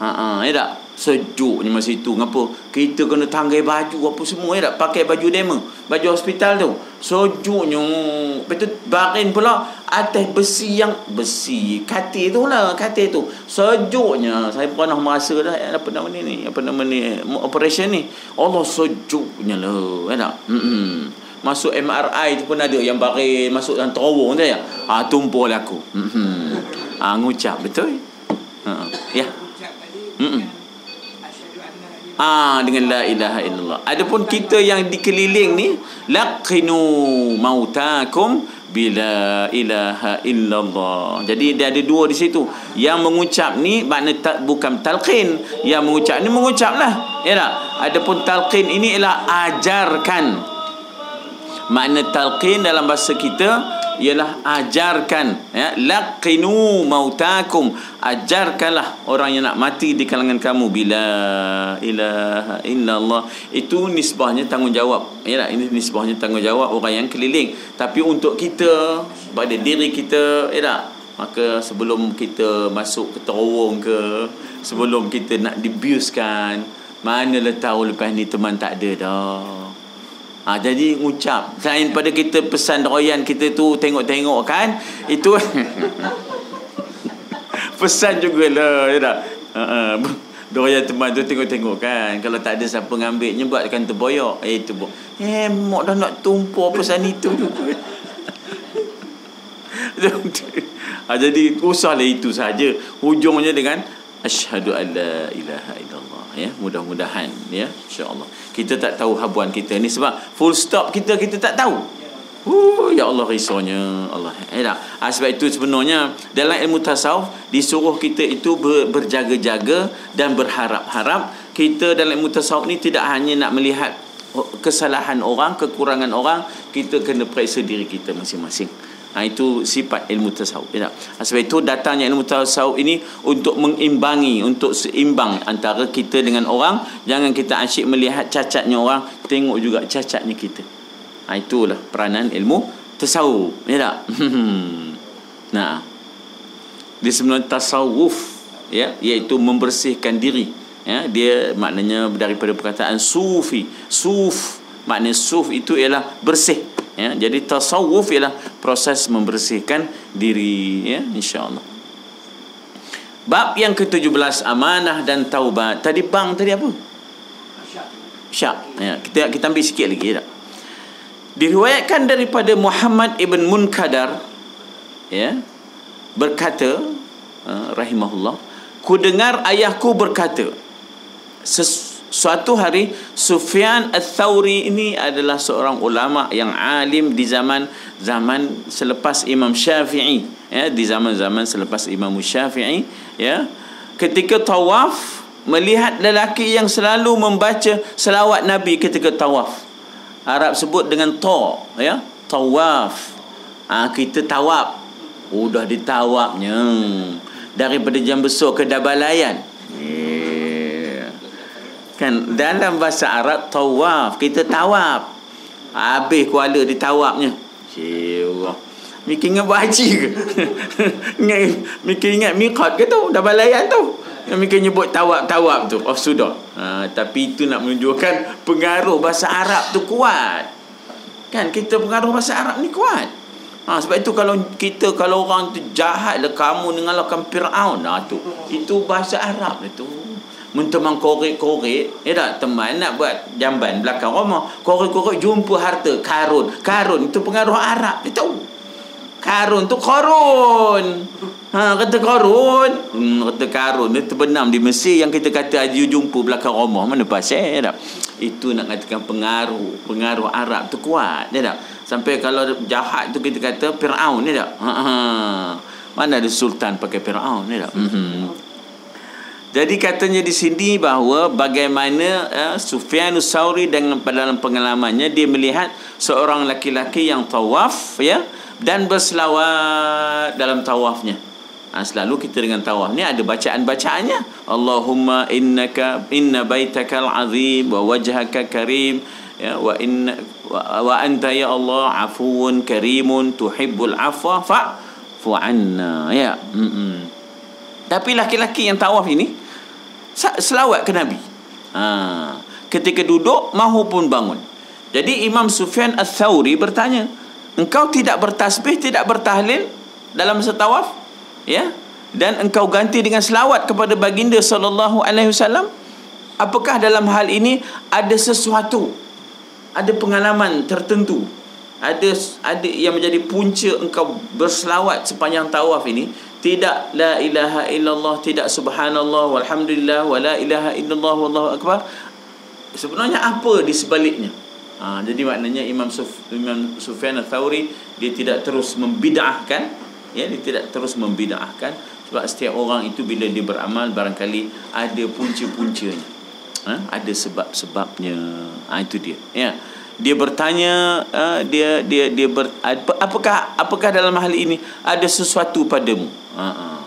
Ha, ha, ya tak sejuknya masa itu. Ngapa kita kena tanggai baju. Apa semua ya tak? Pakai baju demo. Baju hospital tu. Sejuknya betul barin pula atas besi yang besi katil tu lah katil tu. Sejuknya saya pernah merasa dah apa nama ni ni? Apa nama ni operation ni? Allah sejuknya lah ya tak? Hmm masuk MRI tu pun ada yang barin masuk dalam terowong tu ya? Ah tumpul aku. Hmm ah ngucap. Betul? Ha ya. Hmm Ah dengan la ilaha illallah. Adapun kita yang dikeliling ni laqinu mautakum bila ilaha illallah. Jadi dia ada dua di situ. Yang mengucap ni makna tak, bukan talqin. Yang mengucap ni mengucaplah. Ya tak? Adapun talqin ini ialah ajarkan. Makna talqin dalam bahasa kita ialah ajarkan ya laqinu mautakum. Ajarkanlah orang yang nak mati di kalangan kamu. Bila ilaha illallah itu nisbahnya tanggungjawab. Ya ini nisbahnya tanggungjawab orang yang keliling. Tapi untuk kita pada diri kita ya tak? Maka sebelum kita masuk ke terowong ke sebelum kita nak dibiuskan mana tahu lepas ni teman tak ada dah Ha, jadi ngucap selain pada kita pesan royan kita tu tengok-tengok kan itu pesan jugalah ya tak? Ha. doyan teman tu tengok-tengok kan. Kalau tak ada siapa ngambilnya buatkan terboyok eh itu bu eh mak dah nak tumpur pesan itu ha, jadi usahlah itu saja. Hujungnya dengan asyhadu alla ilaha illallah ya. Mudah-mudahan ya. Insyaallah kita tak tahu habuan kita ni sebab full stop kita kita tak tahu Uh, ya Allah risaunya Allah. Eh tak? Ha, sebab itu sebenarnya dalam ilmu tasawuf disuruh kita itu ber, berjaga-jaga dan berharap-harap kita dalam ilmu tasawuf ni tidak hanya nak melihat kesalahan orang, kekurangan orang, kita kena periksa diri kita masing-masing. Ha, itu sifat ilmu tasawuf. Ya. Sebab itu datangnya ilmu tasawuf ini untuk mengimbangi, untuk seimbang antara kita dengan orang. Jangan kita asyik melihat cacatnya orang, tengok juga cacatnya kita. Ha, itulah peranan ilmu tasawuf. Ya tak? nah. Di sebenarnya tasawuf ya, iaitu membersihkan diri. Ya, dia maknanya daripada perkataan sufi. Suf maknanya suf itu ialah bersih ya jadi tasawuf ialah proses membersihkan diri ya insyaallah. Bab yang ke-17 amanah dan taubat. Tadi bang tadi apa? Syak. Ya kita kita ambil sikit lagi tak? Diriwayatkan daripada Muhammad ibn Munkadar ya berkata uh, rahimahullah ku dengar ayahku berkata ses, Suatu hari Sufyan Al-Thawri ini adalah seorang ulama yang alim di zaman zaman selepas Imam Syafi'i ya di zaman-zaman selepas Imam Syafi'i ya. Ketika tawaf melihat lelaki yang selalu membaca selawat Nabi ketika tawaf. Arab sebut dengan ta ya tawaf. Ha, kita tawaf sudah ditawafnya daripada jam besok ke Dabalayan kan dalam bahasa Arab tawaf kita tawaf. Habis kuala di tawafnya siwa mikir ingat buat haji ke? Ingat mikir ingat miqat ke tu? Dah balayan tu. Yang mikir nyebut tawaf-tawaf tu. Oh sudah. Ha, tapi itu nak menunjukkan pengaruh bahasa Arab tu kuat. Kan kita pengaruh bahasa Arab ni kuat. Ha, sebab itu kalau kita kalau orang tu jahat lah kamu mengalahkan Fir'aun. Ha, tu. Itu bahasa Arab itu mentemang korek-korek. Ya tak teman nak buat jamban belakang rumah korek-korek jumpa harta. Karun. Karun itu pengaruh Arab. Dia tahu. Karun tu korun. Ha kata korun. Hmm, kata karun dia terbenam di Mesir yang kita kata aja jumpa belakang rumah. Mana pasal ya tak? Itu nak katakan pengaruh. Pengaruh Arab tu kuat ya tak? Sampai kalau jahat tu kita kata Firaun ya tak? Ha, ha. mana ada sultan pakai Firaun ya tak? Hmm. Jadi katanya di sini bahawa bagaimana uh, Sufyan Sauri dengan dalam pengalamannya dia melihat seorang laki-laki yang tawaf ya dan berselawat dalam tawafnya. Ha, selalu kita dengan tawaf ni ada bacaan-bacaannya. Allahumma innaka inna baitakal azim wa wajhaka karim ya wa inna wa, wa anta ya Allah afuwun karimun tuhibbul afwa fa fu anna ya. Mm-mm. Tapi laki-laki yang tawaf ini selawat ke Nabi. Ha. Ketika duduk mahupun bangun. Jadi Imam Sufyan Al-Thawri bertanya, engkau tidak bertasbih, tidak bertahlil dalam setawaf? Ya? Dan engkau ganti dengan selawat kepada baginda sallallahu alaihi wasallam? Apakah dalam hal ini ada sesuatu? Ada pengalaman tertentu? Ada ada yang menjadi punca engkau berselawat sepanjang tawaf ini tidak la ilaha illallah tidak subhanallah walhamdulillah wala ilaha illallah wallahu akbar. Sebenarnya apa di sebaliknya? Ha, jadi maknanya Imam Suf, Imam Sufyan al-Thawri dia tidak terus membida'ahkan ya dia tidak terus membida'ahkan. Sebab setiap orang itu bila dia beramal barangkali ada punca-puncanya. Ha, ada sebab-sebabnya. Ha, itu dia ya dia bertanya uh, dia dia dia ber, apakah apakah dalam hal ini ada sesuatu padamu? Uh-uh.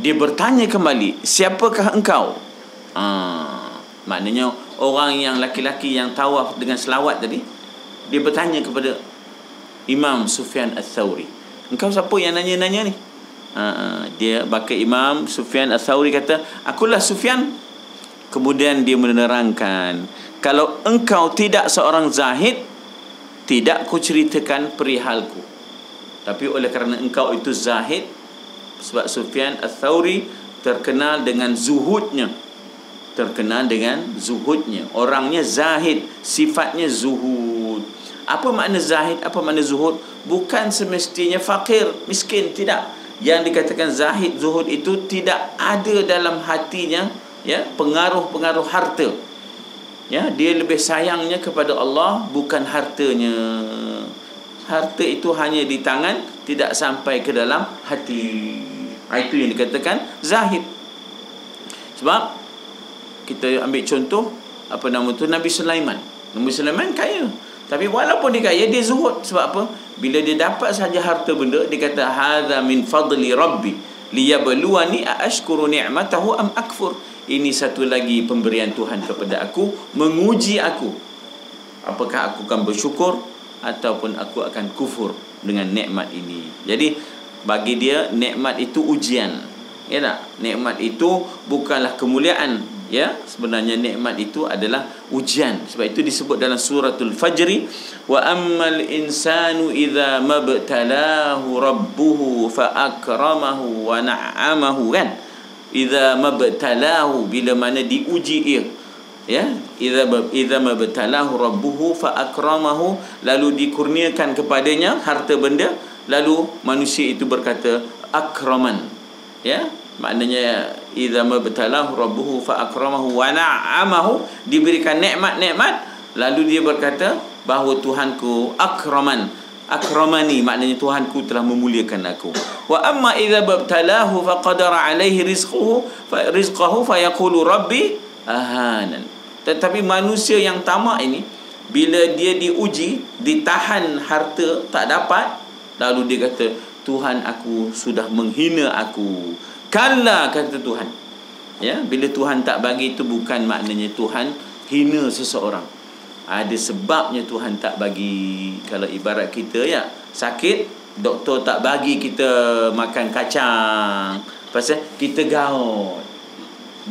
dia bertanya kembali siapakah engkau? Uh, maknanya orang yang laki-laki yang tawaf dengan selawat tadi dia bertanya kepada Imam Sufyan Al-Thawri engkau siapa yang nanya-nanya ni? Uh, dia bakal Imam Sufyan Al-Thawri kata akulah Sufyan. Kemudian dia menerangkan kalau engkau tidak seorang zahid tidak ku ceritakan perihalku. Tapi oleh kerana engkau itu zahid sebab Sufyan Al-Thawri terkenal dengan zuhudnya. Terkenal dengan zuhudnya. Orangnya zahid sifatnya zuhud. Apa makna zahid apa makna zuhud? Bukan semestinya fakir miskin tidak. Yang dikatakan zahid zuhud itu tidak ada dalam hatinya ya pengaruh-pengaruh harta ya dia lebih sayangnya kepada Allah bukan hartanya. Harta itu hanya di tangan tidak sampai ke dalam hati. Ha, itu yang dikatakan zahid. Sebab kita ambil contoh apa nama tu? Nabi Sulaiman. Nabi Sulaiman kaya. Tapi walaupun dia kaya dia zuhud. Sebab apa? Bila dia dapat saja harta benda dia kata hadza min fadli rabbi liyabluwani aashkuru ni'matahu am akfur ini satu lagi pemberian Tuhan kepada aku menguji aku. Apakah aku akan bersyukur ataupun aku akan kufur dengan nikmat ini. Jadi bagi dia nikmat itu ujian. Ya tak? Nikmat itu bukanlah kemuliaan. Ya sebenarnya nikmat itu adalah ujian. Sebab itu disebut dalam suratul fajri wa ammal insanu idza mabtalahu rabbuhu fa akramahu wa na'amahu kan idza mabtalahu bila mana diuji ia. Ya? Idza idza mabtalahu rabbuhu fa akramahu lalu dikurniakan kepadanya harta benda lalu manusia itu berkata akraman. Ya? Maknanya idza mabtalahu rabbuhu fa akramahu wa na'amahu diberikan nikmat-nikmat lalu dia berkata bahawa Tuhanku akraman. Akramani maknanya Tuhanku telah memuliakan aku wa amma idza mabtalahu fa qadara alaihi rizquhu fa rizqahu fa yaqulu rabbi ahanan tetapi manusia yang tamak ini bila dia diuji ditahan harta tak dapat lalu dia kata Tuhan aku sudah menghina aku Kalla kata Tuhan. Ya, bila Tuhan tak bagi itu bukan maknanya Tuhan hina seseorang. Ada sebabnya Tuhan tak bagi. Kalau ibarat kita ya, sakit, doktor tak bagi kita makan kacang. Pasal kita gaut.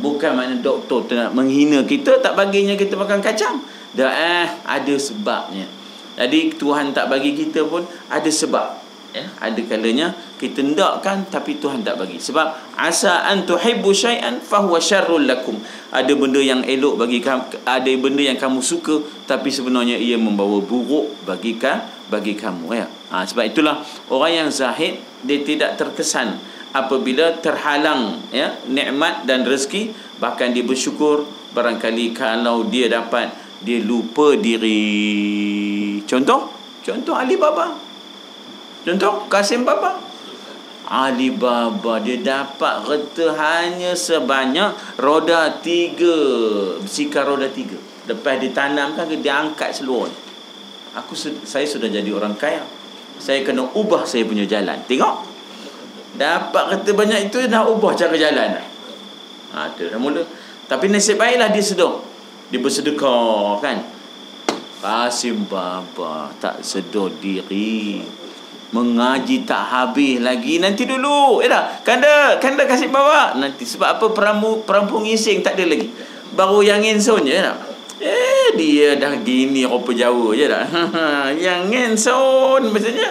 Bukan makna doktor nak menghina kita tak baginya kita makan kacang. Dah eh ada sebabnya. Jadi Tuhan tak bagi kita pun ada sebab ya ada kalanya kita hendakkan tapi Tuhan tak bagi sebab asa an tuhibbu syai'an fa huwa syarrul lakum ada benda yang elok bagi kamu ada benda yang kamu suka tapi sebenarnya ia membawa buruk bagi ka, bagi kamu ya. Ha, sebab itulah orang yang zahid dia tidak terkesan apabila terhalang ya nikmat dan rezeki. Bahkan dia bersyukur barangkali kalau dia dapat dia lupa diri. Contoh? Contoh Ali Baba Contoh Kasim Baba. Ali Baba dia dapat reta hanya sebanyak roda tiga. Sikar roda tiga. Lepas ditanamkan dia angkat seluruh Aku saya sudah jadi orang kaya. Saya kena ubah saya punya jalan. Tengok. Dapat reta banyak itu dah ubah cara jalan. Ha, tu dah mula. Tapi nasib baiklah dia sedar Dia bersedekah kan? Kasim Baba tak sedar diri. Mengaji tak habis lagi. Nanti dulu. Ya dah kanda kanda kasih bawa. Nanti sebab apa perampu perampung ising tak ada lagi. Baru yang enson je eh dia dah gini rupa Jawa je dah. Yang enson maksudnya?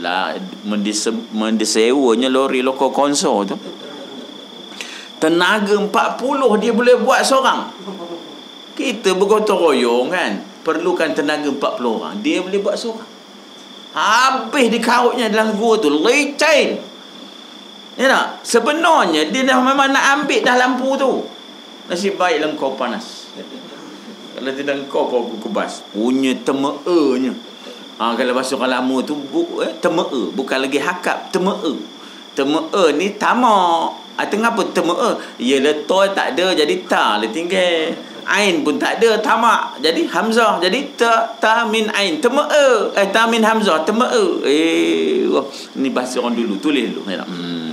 Lah mendise, mendisewanya lori loko konsol tu. Tenaga 40 dia boleh buat seorang. Kita bergotong royong kan perlukan tenaga 40 orang dia boleh buat seorang. Habis dikautnya dalam gua tu Licin Ya tak? Sebenarnya dia dah memang nak ambil dah lampu tu. Nasib baiklah kau panas Kalau tidak kau kau kubas? Punya tema'anya ha, Kalau bahasa orang lama tu bu, eh, Tema'a Bukan lagi hakap Tema'a Tema'a ni tamak. Ha, Tengah apa tema'a Ya letor tak ada Jadi tak. Lah tinggal ain pun tak ada tamak. Jadi hamzah jadi ta ta min ain. Tama'a eh ta min hamzah tama'a eh wah, ni bahasa orang dulu tulis dulu. Ya hmm.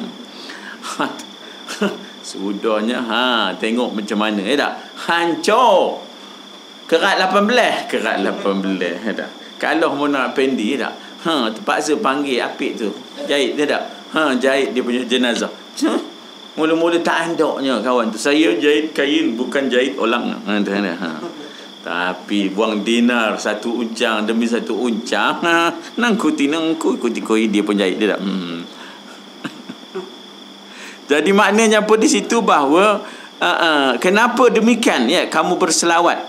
sudahnya ha tengok macam mana. Ya tak? Hancur kerat 18 kerat 18 ya tak kalau mau nak pendi ya tak ha terpaksa panggil apik tu jahit ya tak ha jahit dia punya jenazah Mula-mula tak andoknya kawan tu. Saya jahit kain bukan jahit orang. Ha, ha. Tapi buang dinar satu uncang demi satu uncang. Nang kuti nang ku kuti koi dia pun jahit dia tak. Hmm. Jadi maknanya apa di situ bahawa uh, uh, kenapa demikian ya kamu berselawat.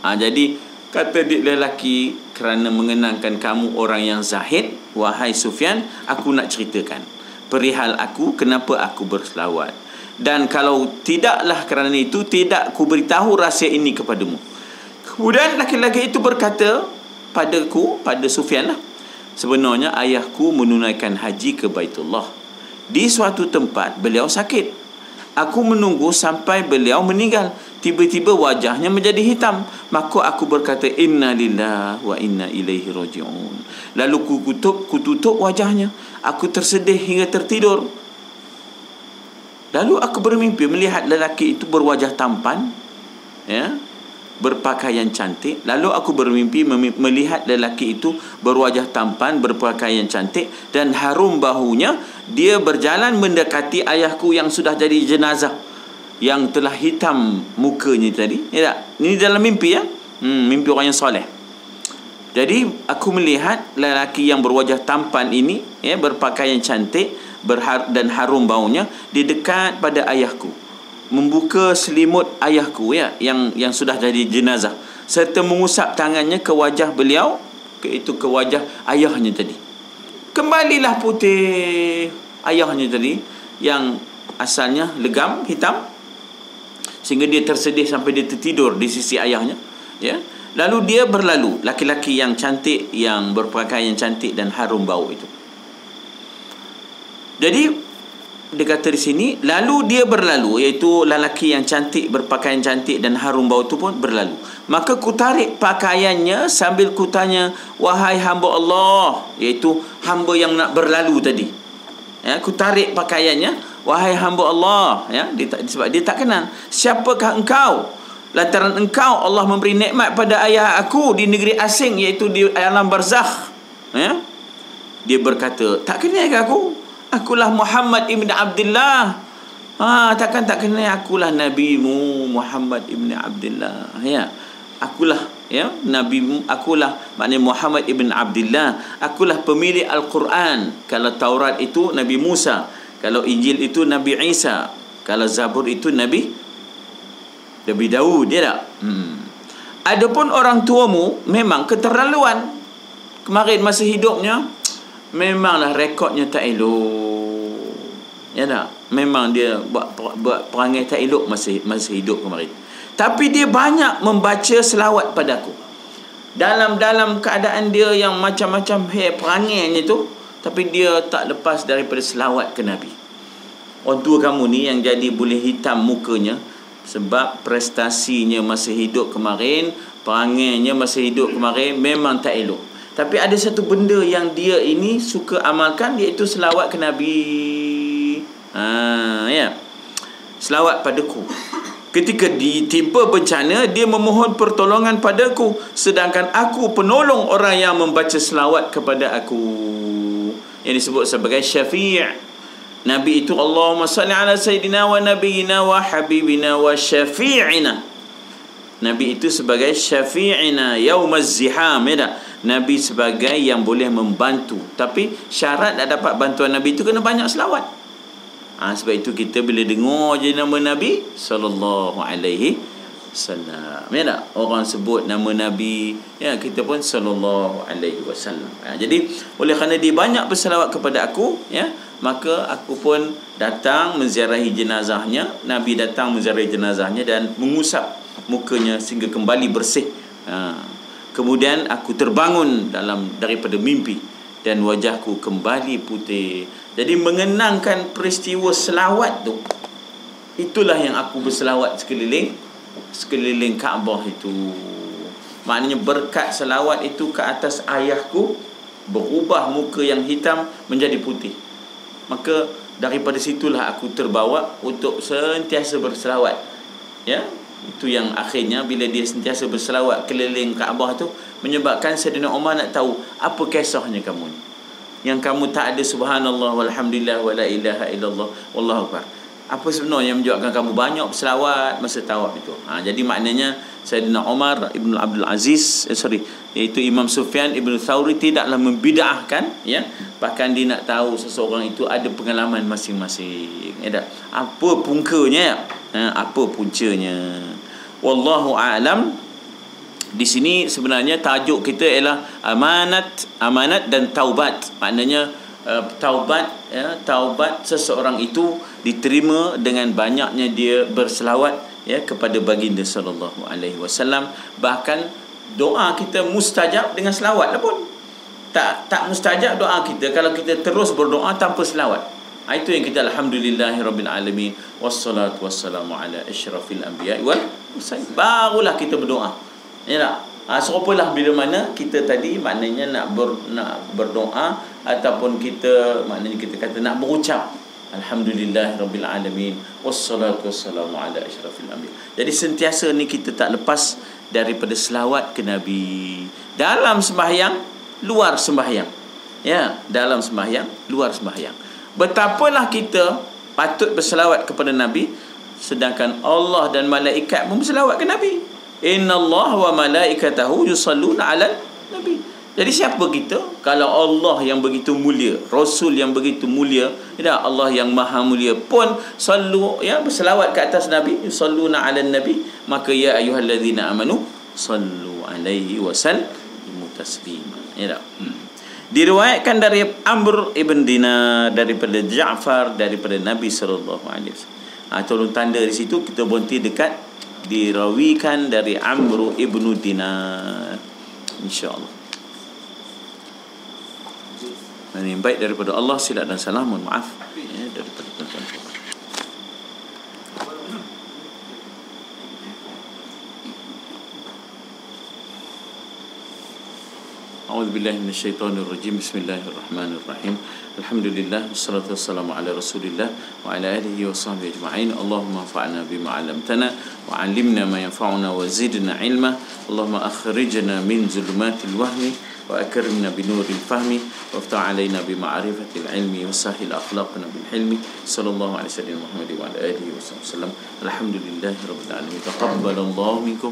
Ha, jadi kata dia lelaki kerana mengenangkan kamu orang yang zahid wahai Sufyan aku nak ceritakan. Perihal aku kenapa aku berselawat. Dan kalau tidaklah kerana itu tidak ku beritahu rahsia ini kepadamu. Kemudian laki-laki itu berkata padaku pada Sufyan lah sebenarnya ayahku menunaikan haji ke Baitullah. Di suatu tempat beliau sakit aku menunggu sampai beliau meninggal. Tiba-tiba wajahnya menjadi hitam. Maka aku berkata inna lillah wa inna ilaihi rajiun. Lalu ku tutup ku tutup wajahnya. Aku tersedih hingga tertidur. Lalu aku bermimpi melihat lelaki itu berwajah tampan ya berpakaian cantik. Lalu aku bermimpi melihat lelaki itu berwajah tampan berpakaian cantik dan harum bahunya dia berjalan mendekati ayahku yang sudah jadi jenazah yang telah hitam mukanya tadi. Ya tak? Ini dalam mimpi ya? Hmm, mimpi orang yang soleh. Jadi aku melihat lelaki yang berwajah tampan ini ya berpakaian cantik berhar dan harum baunya di dekat pada ayahku membuka selimut ayahku ya yang yang sudah jadi jenazah. Serta mengusap tangannya ke wajah beliau ke itu ke wajah ayahnya tadi. Kembalilah putih ayahnya tadi yang asalnya legam hitam sehingga dia tersedih sampai dia tertidur di sisi ayahnya ya. Lalu dia berlalu laki-laki yang cantik yang berpakaian cantik dan harum bau itu. Jadi dia kata di sini lalu dia berlalu iaitu lelaki yang cantik berpakaian cantik dan harum bau itu pun berlalu. Maka ku tarik pakaiannya sambil ku tanya wahai hamba Allah iaitu hamba yang nak berlalu tadi. Ya ku tarik pakaiannya Wahai hamba Allah ya dia tak, sebab dia tak kenal siapakah engkau? Lantaran engkau Allah memberi nikmat pada ayah aku di negeri asing iaitu di alam barzakh ya. Dia berkata tak kenal ke aku akulah Muhammad ibn Abdullah. Ha takkan tak kenal? Akulah nabimu Muhammad ibn Abdullah. Ya. Akulah ya nabi akulah maknanya Muhammad ibn Abdullah. Akulah pemilik al-Quran. Kalau Taurat itu Nabi Musa. Kalau Injil itu Nabi Isa. Kalau Zabur itu Nabi Nabi Daud dia tak? Hmm. adapun orang tuamu memang keterlaluan. Kemarin masa hidupnya memanglah rekodnya tak elok. Ya tak? Memang dia buat buat perangai tak elok masa masa hidup kemarin. Tapi dia banyak membaca selawat padaku dalam dalam keadaan dia yang macam-macam hey, perangainya tu tapi dia tak lepas daripada selawat ke Nabi. Orang tua kamu ni yang jadi boleh hitam mukanya sebab prestasinya masa hidup kemarin perangainya masa hidup kemarin memang tak elok tapi ada satu benda yang dia ini suka amalkan iaitu selawat ke Nabi. Ha, ya. Selawat padaku. Ketika ditimpa bencana Dia memohon pertolongan padaku. Sedangkan aku penolong orang yang membaca selawat kepada aku. Yang disebut sebagai syafi' Nabi itu Allahumma salli ala sayyidina wa nabiyina wa habibina wa syafi'ina Nabi itu sebagai syafi'ina yaumaz ziham ya Nabi sebagai yang boleh membantu. Tapi syarat nak dapat bantuan Nabi itu kena banyak selawat. Ha, sebab itu kita bila dengar je nama Nabi sallallahu alaihi wasallam. Ya tak? Orang sebut nama nabi ya kita pun sallallahu alaihi wasallam. Ya, jadi oleh kerana dia banyak berselawat kepada aku ya maka aku pun datang menziarahi jenazahnya. Nabi datang menziarahi jenazahnya dan mengusap mukanya sehingga kembali bersih. Ha. kemudian aku terbangun dalam daripada mimpi dan wajahku kembali putih. Jadi mengenangkan peristiwa selawat tu itulah yang aku berselawat sekeliling sekeliling Kaabah itu. Maknanya berkat selawat itu ke atas ayahku berubah muka yang hitam menjadi putih. Maka daripada situlah aku terbawa untuk sentiasa berselawat. Ya itu yang akhirnya bila dia sentiasa berselawat keliling Kaabah tu menyebabkan Sayyidina Umar nak tahu apa kisahnya kamu ni. Yang kamu tak ada subhanallah walhamdulillah wala ilaha illallah wallahu akbar apa sebenarnya yang menjawabkan kamu? Banyak berselawat masa tawaf itu. Ha, jadi maknanya Sayyidina Umar Ibn Abdul Aziz eh, sorry iaitu Imam Sufyan Ibn Thawri tidaklah membida'ahkan ya. Bahkan dia nak tahu seseorang itu ada pengalaman masing-masing. Ya apa puncanya ha, apa puncanya? Wallahu a'lam. Di sini sebenarnya tajuk kita ialah amanat amanat dan taubat. Maknanya uh, taubat ya taubat seseorang itu diterima dengan banyaknya dia berselawat ya kepada baginda sallallahu alaihi wasallam. Bahkan doa kita mustajab dengan selawat lah pun. Tak tak mustajab doa kita. Kalau kita terus berdoa tanpa selawat. Ha, itu yang kita alhamdulillahirabbil alamin. Wassalatu wassalamu ala asyrafil anbiya wal mursalin. Barulah kita berdoa. Ya tak? Ha, serupalah bila mana kita tadi maknanya nak ber, nak berdoa ataupun kita maknanya kita kata nak berucap Alhamdulillah Rabbil Alamin Wassalatu wassalamu ala ashrafil anbiya. Jadi sentiasa ni kita tak lepas Daripada selawat ke Nabi. Dalam sembahyang Luar sembahyang. Ya Dalam sembahyang Luar sembahyang. Betapalah kita Patut berselawat kepada Nabi Sedangkan Allah dan malaikat pun berselawat ke Nabi. Inna Allah wa malaikatahu yusalluna ala Nabi jadi siapa kita? Kalau Allah yang begitu mulia, Rasul yang begitu mulia, tidak Allah yang maha mulia pun sallu ya berselawat ke atas Nabi, yusalluna 'alan nabi, maka ya ayyuhallazina amanu sallu alaihi wa sallimu taslima. Ya tak? Hmm. Diriwayatkan dari Amr ibn Dinar daripada Ja'far daripada Nabi sallallahu alaihi wasallam. Ha, tolong tanda di situ kita berhenti dekat dirawikan dari Amr ibn Dinar. Insya-Allah. Yang baik daripada Allah silap dan salah mohon maaf. Ya, daripada tuan-tuan. أعوذ بالله من الشيطان الرجيم بسم الله الرحمن الرحيم الحمد لله والصلاة والسلام على رسول الله وعلى آله وصحبه أجمعين اللهم انفعنا بما علمتنا وعلمنا ما ينفعنا وزدنا علما اللهم أخرجنا من ظلمات الوهم وأكرمنا بنور الفهم وافتح علينا بمعرفة العلم وسهل أخلاقنا بالحلم صلى الله عليه وسلم محمد وعلى آله وصحبه وسلم الحمد لله رب العالمين تقبل الله منكم